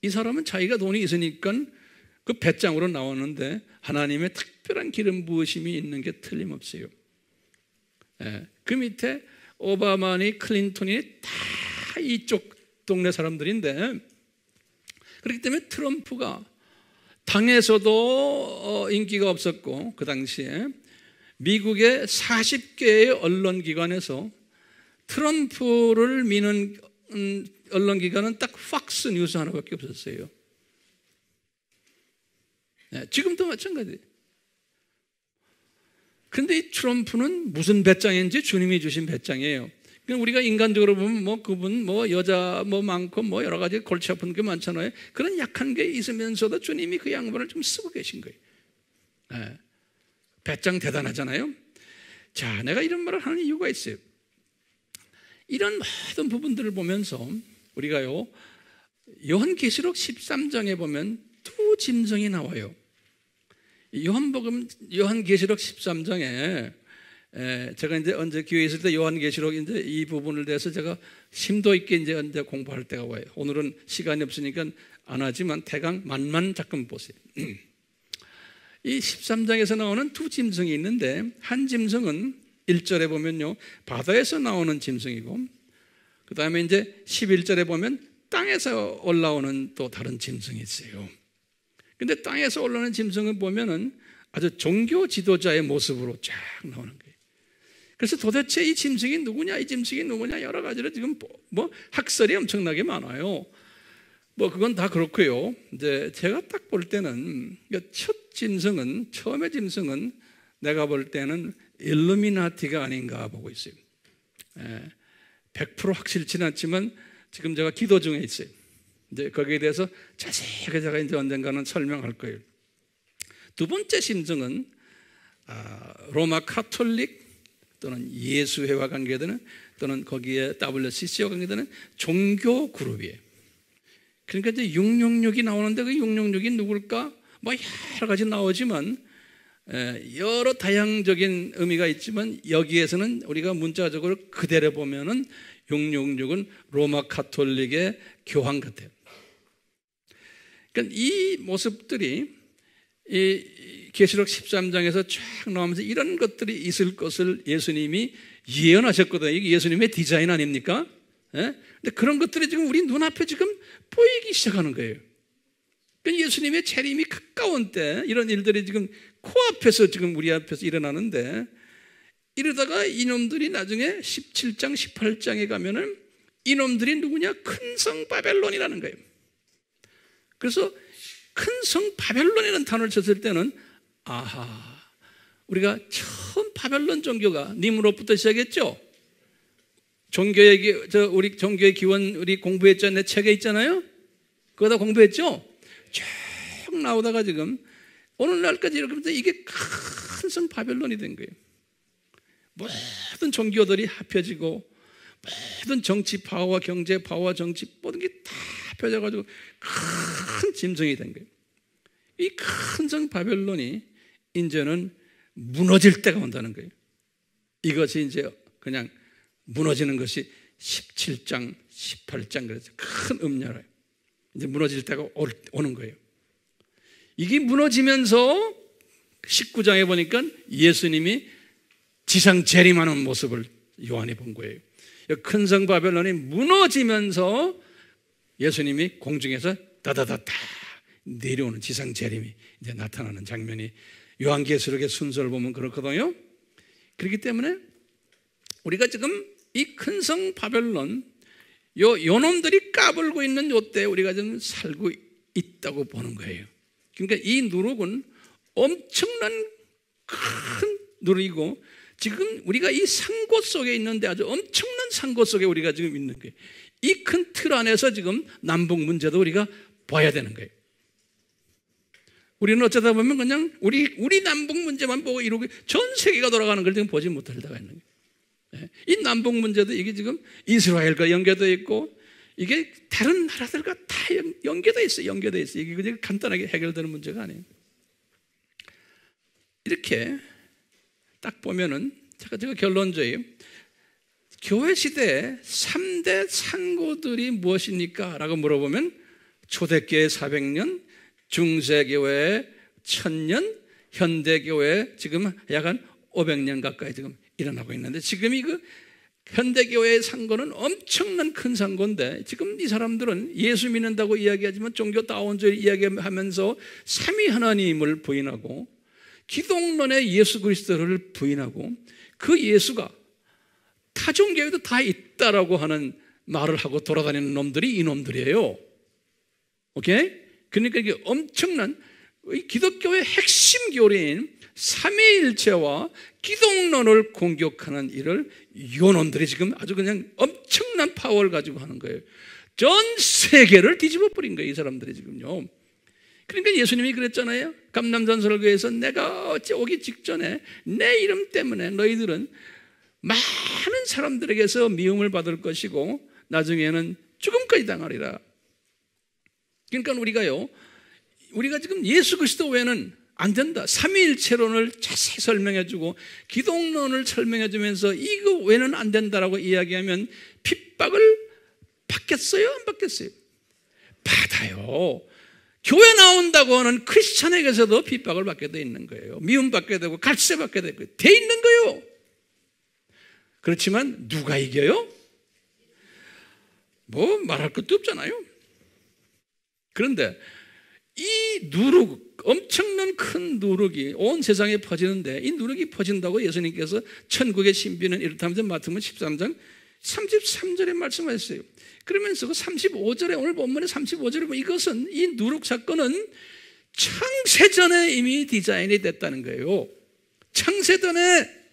이 사람은 자기가 돈이 있으니까 그 배짱으로 나왔는데 하나님의 특별한 기름 부으심이 있는 게 틀림없어요. 예, 그 밑에 오바마니 클린턴이 다 이쪽 동네 사람들인데 그렇기 때문에 트럼프가 당에서도 어, 인기가 없었고 그 당시에 미국의 40개의 언론기관에서 트럼프를 미는 음, 언론기관은 딱 팍스 뉴스 하나밖에 없었어요. 네, 지금도 마찬가지. 근데 이 트럼프는 무슨 배짱인지 주님이 주신 배짱이에요. 우리가 인간적으로 보면 뭐 그분 뭐 여자 뭐 많고 뭐 여러 가지 골치 아픈 게 많잖아요. 그런 약한 게 있으면서도 주님이 그 양반을 좀 쓰고 계신 거예요. 네. 배짱 대단하잖아요. 자, 내가 이런 말을 하는 이유가 있어요. 이런 모든 부분들을 보면서 우리가요, 요한계시록 13장에 보면 두 짐승이 나와요. 요한복음, 요한계시록 13장에 에, 제가 이제 언제 기회 있을 때 요한계시록 이제 이 부분을 대해서 제가 심도 있게 이제 언제 공부할 때가 와요. 오늘은 시간이 없으니까 안 하지만 대강 만만 잠깐 보세요. 이 13장에서 나오는 두 짐승이 있는데 한 짐승은 1절에 보면요. 바다에서 나오는 짐승이고 그다음에 이제 11절에 보면 땅에서 올라오는 또 다른 짐승이 있어요. 근데 땅에서 올라오는 짐승을 보면은 아주 종교 지도자의 모습으로 쫙 나오는 거예요. 그래서 도대체 이 짐승이 누구냐, 이 짐승이 누구냐 여러 가지로 지금 뭐 학설이 엄청나게 많아요. 뭐 그건 다 그렇고요. 이제 제가 딱 볼 때는 첫 짐승은 처음의 짐승은 내가 볼 때는 일루미나티가 아닌가 보고 있어요. 100% 예, 확실치는 않지만 지금 제가 기도 중에 있어요. 이제 거기에 대해서 자세하게 제가 이제 언젠가는 설명할 거예요. 두 번째 심정은 아, 로마 카톨릭 또는 예수회와 관계되는 또는 거기에 WCC와 관계되는 종교 그룹이에요. 그러니까 이제 666이 나오는데 그 666이 누굴까? 뭐 여러 가지 나오지만 여러 다양적인 의미가 있지만 여기에서는 우리가 문자적으로 그대로 보면은 666은 로마 카톨릭의 교황 같아요. 그러니까 이 모습들이 이 계시록 13장에서 쫙 나오면서 이런 것들이 있을 것을 예수님이 예언하셨거든요. 이게 예수님의 디자인 아닙니까? 예? 근데 그런 것들이 지금 우리 눈앞에 지금 보이기 시작하는 거예요. 그러니까 예수님의 재림이 가까운 때 이런 일들이 지금 코앞에서 지금 우리 앞에서 일어나는데 이러다가 이놈들이 나중에 17장, 18장에 가면은 이놈들이 누구냐? 큰 성 바벨론이라는 거예요. 그래서 큰 성 바벨론이라는 단어를 쳤을 때는 아하, 우리가 처음 바벨론 종교가 님으로부터 시작했죠? 종교의, 저, 우리 종교의 기원, 우리 공부했잖아요. 책에 있잖아요? 그거 다 공부했죠? 쭉 나오다가 지금 오늘날까지 이렇게 이게 큰 성 바벨론이 된 거예요. 모든 종교들이 합혀지고 모든 정치 파워와 경제 파워와 정치 모든 게다 합혀져가지고 큰 짐승이 된 거예요. 이 큰 성 바벨론이 이제는 무너질 때가 온다는 거예요. 이것이 이제 그냥 무너지는 것이 17장, 18장 그래서 큰 음녀를 이제 무너질 때가 오는 거예요. 이게 무너지면서 19장에 보니까 예수님이 지상 재림하는 모습을 요한이 본 거예요. 큰 성 바벨론이 무너지면서 예수님이 공중에서 다다다다 내려오는 지상 재림이 이제 나타나는 장면이 요한계시록의 순서를 보면 그렇거든요. 그렇기 때문에 우리가 지금 이 큰 성 바벨론 요 요놈들이 까불고 있는 요때 우리가 지금 살고 있다고 보는 거예요. 그러니까 이 누룩은 엄청난 큰 누룩이고 지금 우리가 이 상고 속에 있는데 아주 엄청난 상고 속에 우리가 지금 있는 거예요. 이 큰 틀 안에서 지금 남북 문제도 우리가 봐야 되는 거예요. 우리는 어쩌다 보면 그냥 우리 우리 남북 문제만 보고 이러고 전 세계가 돌아가는 걸 지금 보지 못할 때가 있는 거예요. 예. 이 남북 문제도 이게 지금 이스라엘과 연계되어 있고 이게 다른 나라들과 다 연계되어 있어요. 연계되어 있어요. 이게 그냥 간단하게 해결되는 문제가 아니에요. 이렇게 딱 보면은 제가 제가 결론적이에요. 교회 시대에 3대 상고들이 무엇입니까? 라고 물어보면 초대교회 400년, 중세교회 1000년, 현대교회 지금 약한 500년 가까이 지금 일어나고 있는데 지금 이그 현대교회의 상고는 엄청난 큰 상고인데 지금 이 사람들은 예수 믿는다고 이야기하지만 종교 다운주의 이야기하면서 삼위 하나님을 부인하고 기독론의 예수 그리스도를 부인하고 그 예수가 타종교에도 다 있다라고 하는 말을 하고 돌아다니는 놈들이 이 놈들이에요. 오케이? 그러니까 이게 엄청난 기독교의 핵심 교리인 삼위일체와 기독론을 공격하는 일을 요놈들이 지금 아주 그냥 엄청난 파워를 가지고 하는 거예요. 전 세계를 뒤집어 버린 거예요, 이 사람들이 지금요. 그러니까 예수님이 그랬잖아요. 감남산 설교에서 내가 오기 직전에 내 이름 때문에 너희들은 많은 사람들에게서 미움을 받을 것이고 나중에는 죽음까지 당하리라. 그러니까 우리가요, 우리가 지금 예수 그리스도 외에는 안 된다. 삼위일체론을 자세히 설명해주고 기독론을 설명해주면서 이거 왜는 안 된다라고 이야기하면 핍박을 받겠어요? 안 받겠어요? 받아요. 교회 나온다고 하는 크리스찬에게서도 핍박을 받게 돼 있는 거예요. 미움받게 되고 갈세 받게 되고 돼 있는 거예요. 그렇지만 누가 이겨요? 뭐 말할 것도 없잖아요. 그런데 이 누룩, 엄청난 큰 누룩이 온 세상에 퍼지는데 이 누룩이 퍼진다고 예수님께서 천국의 신비는 이렇다면서 마태복음 13장 33절에 말씀하셨어요. 그러면서 그 35절에 오늘 본문의 35절에 보면 이것은 이 누룩 사건은 창세전에 이미 디자인이 됐다는 거예요. 창세전에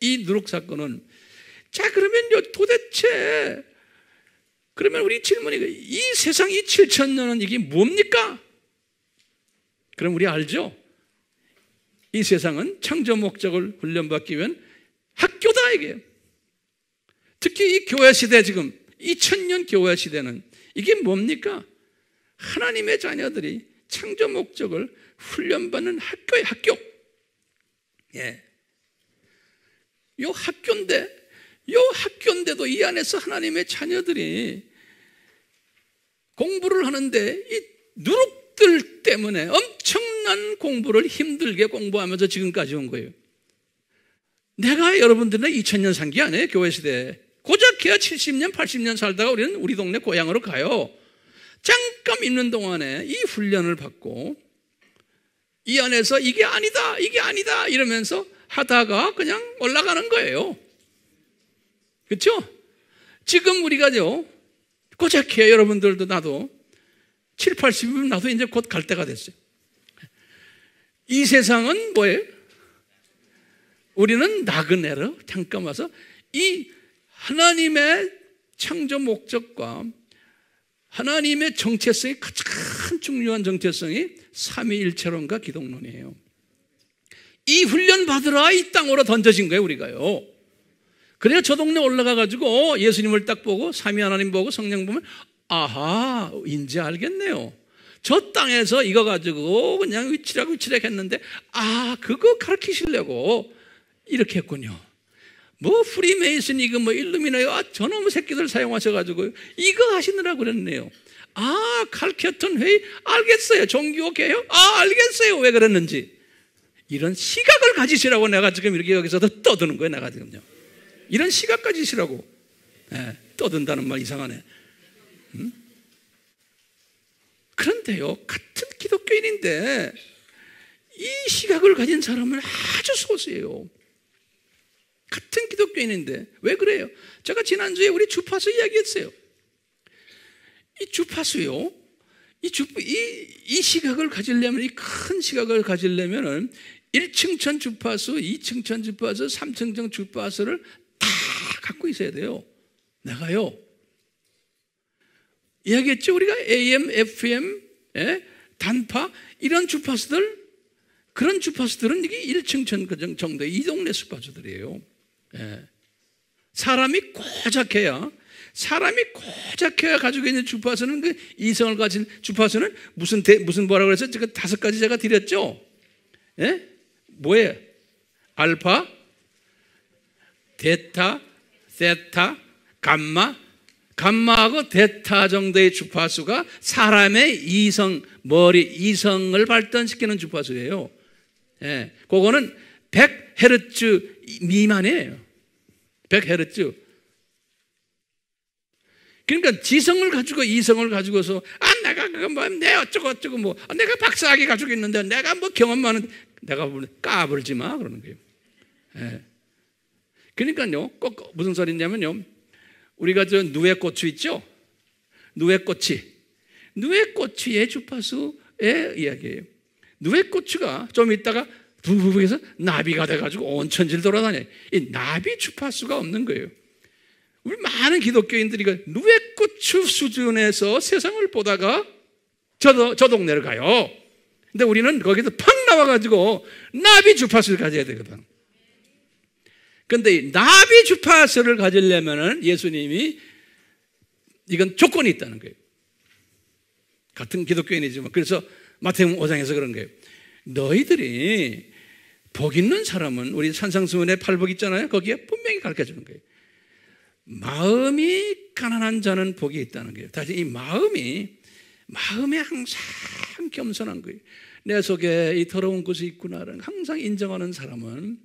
이 누룩 사건은 자 그러면요 도대체 그러면 우리 질문이 이 세상 이 7천 년은 이게 뭡니까? 그럼 우리 알죠? 이 세상은 창조 목적을 훈련받기 위한 학교다 이게. 특히 이 교회 시대 지금 2000년 교회 시대는 이게 뭡니까? 하나님의 자녀들이 창조 목적을 훈련받는 학교의 학교. 예. 요 학교인데 요 학교인데도 이 안에서 하나님의 자녀들이 공부를 하는데 이 누룩들 때문에 엄청난 공부를 힘들게 공부하면서 지금까지 온 거예요. 내가 여러분들은 2000년 산 게 아니에요, 교회 시대에. 고작해야 70년, 80년 살다가 우리는 우리 동네 고향으로 가요. 잠깐 있는 동안에 이 훈련을 받고 이 안에서 이게 아니다, 이게 아니다 이러면서 하다가 그냥 올라가는 거예요. 그렇죠? 지금 우리가요, 고작해요. 여러분들도 나도 7, 80이면 나도 이제 곧 갈 때가 됐어요. 이 세상은 뭐예요? 우리는 나그네로 잠깐 와서 이 하나님의 창조 목적과 하나님의 정체성이 가장 중요한 정체성이 삼위일체론과 기독론이에요. 이 훈련 받으라 이 땅으로 던져진 거예요, 우리가요. 그래야 저 동네 올라가 가지고 예수님을 딱 보고 삼위 하나님 보고 성령 보면 아하, 인지 알겠네요. 저 땅에서 이거 가지고 그냥 위치락 위치락 했는데 아, 그거 가르치시려고 이렇게 했군요. 뭐 프리메이슨 이거 뭐 일루미나요? 아, 저놈의 새끼들 사용하셔가지고 이거 하시느라 그랬네요. 아, 칼케톤 회의 알겠어요. 종교 개혁 아, 알겠어요. 왜 그랬는지. 이런 시각을 가지시라고 내가 지금 이렇게 여기서도 떠드는 거예요, 내가 지금요. 이런 시각 가지시라고. 네, 떠든다는 말 이상하네. 음? 그런데요, 같은 기독교인인데 이 시각을 가진 사람은 아주 소수예요. 같은 기독교인인데 왜 그래요? 제가 지난주에 우리 주파수 이야기했어요. 이 주파수요. 이, 주, 이, 이 시각을 가지려면, 이 큰 시각을 가지려면은 1층 천 주파수, 2층 천 주파수, 3층 천 주파수를 다 갖고 있어야 돼요. 내가요. 이야기했죠? 우리가 AM, FM, 예? 단파, 이런 주파수들, 그런 주파수들은 이게 1층 천 정도, 이 동네 주파수들이에요. 예. 사람이 고작해야 사람이 고작해야 가지고 있는 주파수는 그 이성을 가진 주파수는 무슨 대, 무슨 뭐라 그래서 그 다섯 가지 제가 드렸죠. 예? 뭐예요? 알파, 데타, 세타, 감마, 감마하고 데타 정도의 주파수가 사람의 이성, 머리, 이성을 발전시키는 주파수예요. 예, 그거는 100헤르츠 미만이에요. 100헤르츠. 그러니까 지성을 가지고 이성을 가지고서 아 내가 그거 뭐내 어쩌고 어쩌고 뭐 아, 내가 박사학위 가지고 있는데 내가 뭐 경험 많은 내가 까불지 마 그러는 거예요. 예. 그러니까요 꼭 무슨 소리냐면요 우리가 저 누에 고추 있죠 누에 꼬치 누에 꼬치의 주파수의 이야기예요. 누에 꼬치가 좀 있다가 부부에서 나비가 돼가지고 온 천지를 돌아다녀. 이 나비 주파수가 없는 거예요. 우리 많은 기독교인들이 그 누에고추 수준에서 세상을 보다가 저, 저 동네를 가요. 근데 우리는 거기서 팍 나와가지고 나비 주파수를 가져야 되거든. 근데 나비 주파수를 가지려면은 예수님이 이건 조건이 있다는 거예요. 같은 기독교인이지만 그래서 마태복음 5장에서 그런 거예요. 너희들이 복 있는 사람은 우리 산상수훈의 팔복 있잖아요. 거기에 분명히 가르쳐 주는 거예요. 마음이 가난한 자는 복이 있다는 거예요. 다시 이 마음이 마음에 항상 겸손한 거예요. 내 속에 이 더러운 것이 있구나를 항상 인정하는 사람은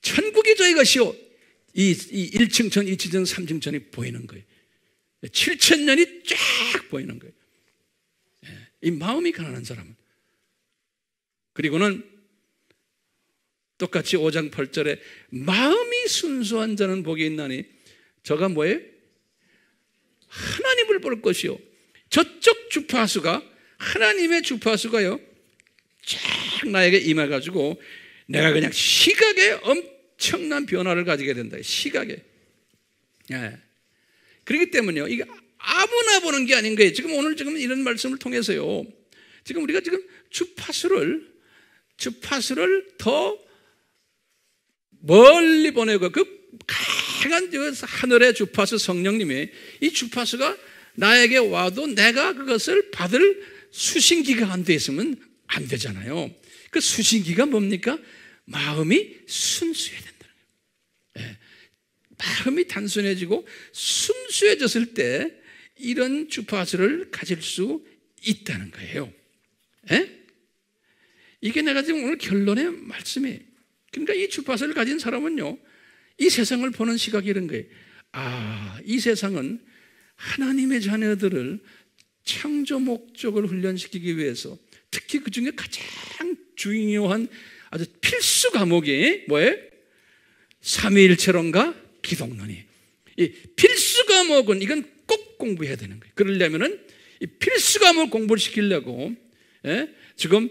천국이 저희 것이요. 이, 이 1층천, 2층천, 3층천이 보이는 거예요. 7천 년이 쫙 보이는 거예요. 예, 이 마음이 가난한 사람은. 그리고는 똑같이 5장 8절에 마음이 순수한 자는 복이 있나니 저가 뭐예요? 하나님을 볼 것이요. 저쪽 주파수가 하나님의 주파수가요. 쫙 나에게 임해가지고 내가 그냥 시각에 엄청난 변화를 가지게 된다. 시각에. 예. 그렇기 때문에요. 이게 아무나 보는 게 아닌 거예요. 지금 오늘 지금 이런 말씀을 통해서요. 지금 우리가 지금 주파수를 주파수를 더 멀리 보내고 그 강한 하늘의 주파수 성령님이 이 주파수가 나에게 와도 내가 그것을 받을 수신기가 안 돼 있으면 안 되잖아요. 그 수신기가 뭡니까? 마음이 순수해야 된다는 거예요. 네. 마음이 단순해지고 순수해졌을 때 이런 주파수를 가질 수 있다는 거예요. 네? 이게 내가 지금 오늘 결론의 말씀이에요. 그러니까 이 주파수를 가진 사람은요, 이 세상을 보는 시각이 이런 거예요. 아, 이 세상은 하나님의 자녀들을 창조 목적을 훈련시키기 위해서 특히 그 중에 가장 중요한 아주 필수 과목이 뭐예요? 삼위일체론과 기독론이. 이 필수 과목은 이건 꼭 공부해야 되는 거예요. 그러려면은 이 필수 과목 공부를 시키려고 예? 지금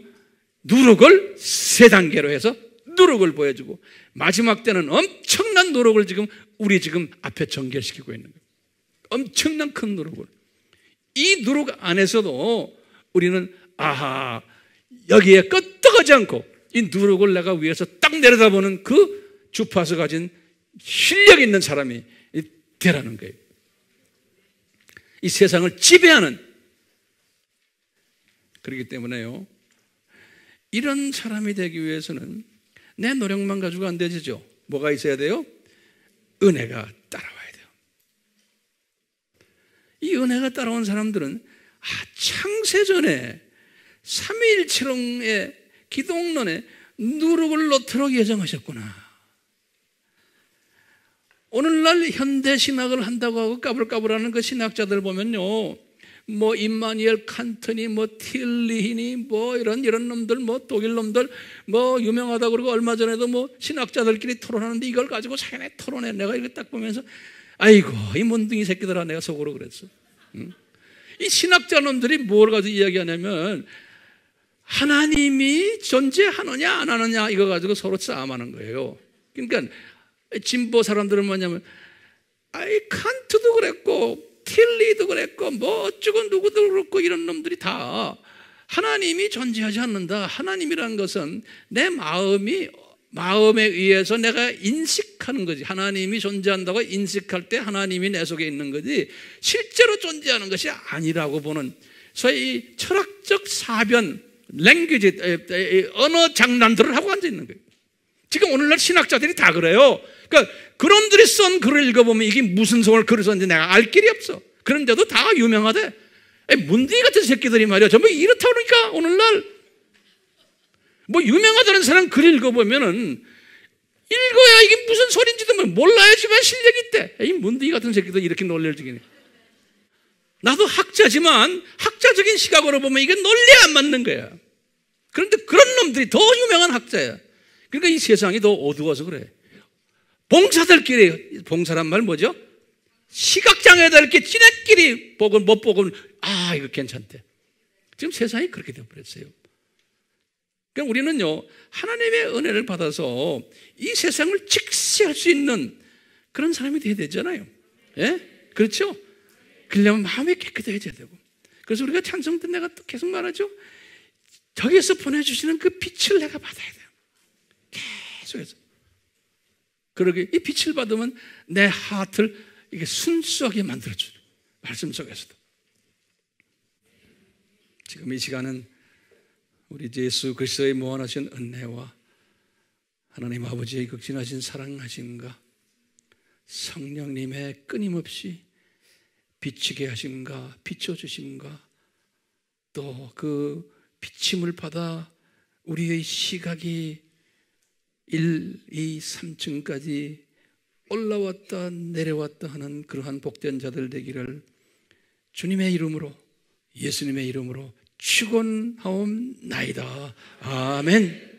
누룩을 세 단계로 해서 누룩을 보여주고 마지막 때는 엄청난 노력을 지금 우리 지금 앞에 전개시키고 있는 거예요. 엄청난 큰 노력을. 이 노력 안에서도 우리는 아하 여기에 끄떡하지 않고 이 누룩을 내가 위에서 딱 내려다보는 그 주파수 가진 실력 있는 사람이 되라는 거예요. 이 세상을 지배하는 그렇기 때문에요. 이런 사람이 되기 위해서는 내 노력만 가지고 안 되죠. 뭐가 있어야 돼요? 은혜가 따라와야 돼요. 이 은혜가 따라온 사람들은 아, 창세전에 삼위일체론의 기독론에 누룩을 놓도록 예정하셨구나. 오늘날 현대 신학을 한다고 하고 까불까불하는 그 신학자들 보면요. 뭐 임마니엘 칸트니 뭐 틸리히니 뭐 이런 이런 놈들 뭐 독일 놈들 뭐 유명하다 그러고 얼마 전에도 뭐 신학자들끼리 토론하는데 이걸 가지고 사연에 토론해 내가 이거 딱 보면서 아이고 이 몬둥이 새끼들아 내가 속으로 그랬어. 응? 이 신학자 놈들이 뭘 가지고 이야기하냐면 하나님이 존재하느냐 안 하느냐 이거 가지고 서로 싸움하는 거예요. 그러니까 진보 사람들은 뭐냐면 아이 칸트도 그랬고 틸리도 그랬고 뭐 어쩌고 누구도 그렇고 이런 놈들이 다 하나님이 존재하지 않는다. 하나님이라는 것은 내 마음이 마음에 의해서 내가 인식하는 거지. 하나님이 존재한다고 인식할 때 하나님이 내 속에 있는 거지. 실제로 존재하는 것이 아니라고 보는 소위 철학적 사변, 랭귀지, 언어 장난들을 하고 앉아 있는 거예요. 지금 오늘날 신학자들이 다 그래요. 그러니까 그놈들이 쓴 글을 읽어보면 이게 무슨 성을 글을 썼는지 내가 알 길이 없어. 그런데도 다 유명하대. 문둥이 같은 새끼들이 말이야. 전부 이렇다 그러니까 오늘날 뭐 유명하다는 사람 글 읽어보면은 읽어야 이게 무슨 소리인지도 뭐 몰라야지만 실력이 있대. 이 문둥이 같은 새끼들 이렇게 놀려지기네. 나도 학자지만 학자적인 시각으로 보면 이게 논리에 안 맞는 거야. 그런데 그런 놈들이 더 유명한 학자야. 그러니까 이 세상이 더 어두워서 그래. 봉사들끼리 봉사란 말 뭐죠? 시각장애들끼리 지네끼리 복을 못 복을 아 이거 괜찮대. 지금 세상이 그렇게 되어버렸어요. 그러니까 우리는요 하나님의 은혜를 받아서 이 세상을 직시할 수 있는 그런 사람이 되어야 되잖아요. 예? 그렇죠? 그러려면 마음이 깨끗해져야 되고. 그래서 우리가 찬송 때 내가 또 계속 말하죠. 저기서 보내주시는 그 빛을 내가 받아야 돼요. 계속해서. 그러게 이 빛을 받으면 내 하트를 이게 순수하게 만들어주는 말씀 속에서도. 지금 이 시간은 우리 예수 그리스도의 무한하신 은혜와 하나님 아버지의 극진하신 사랑하심과 성령님의 끊임없이 비치게 하심과 비춰주심과 또 그 비침을 받아 우리의 시각이 1, 2, 3층까지 올라왔다 내려왔다 하는 그러한 복된 자들 되기를 주님의 이름으로 예수님의 이름으로 축원하옵나이다. 아멘.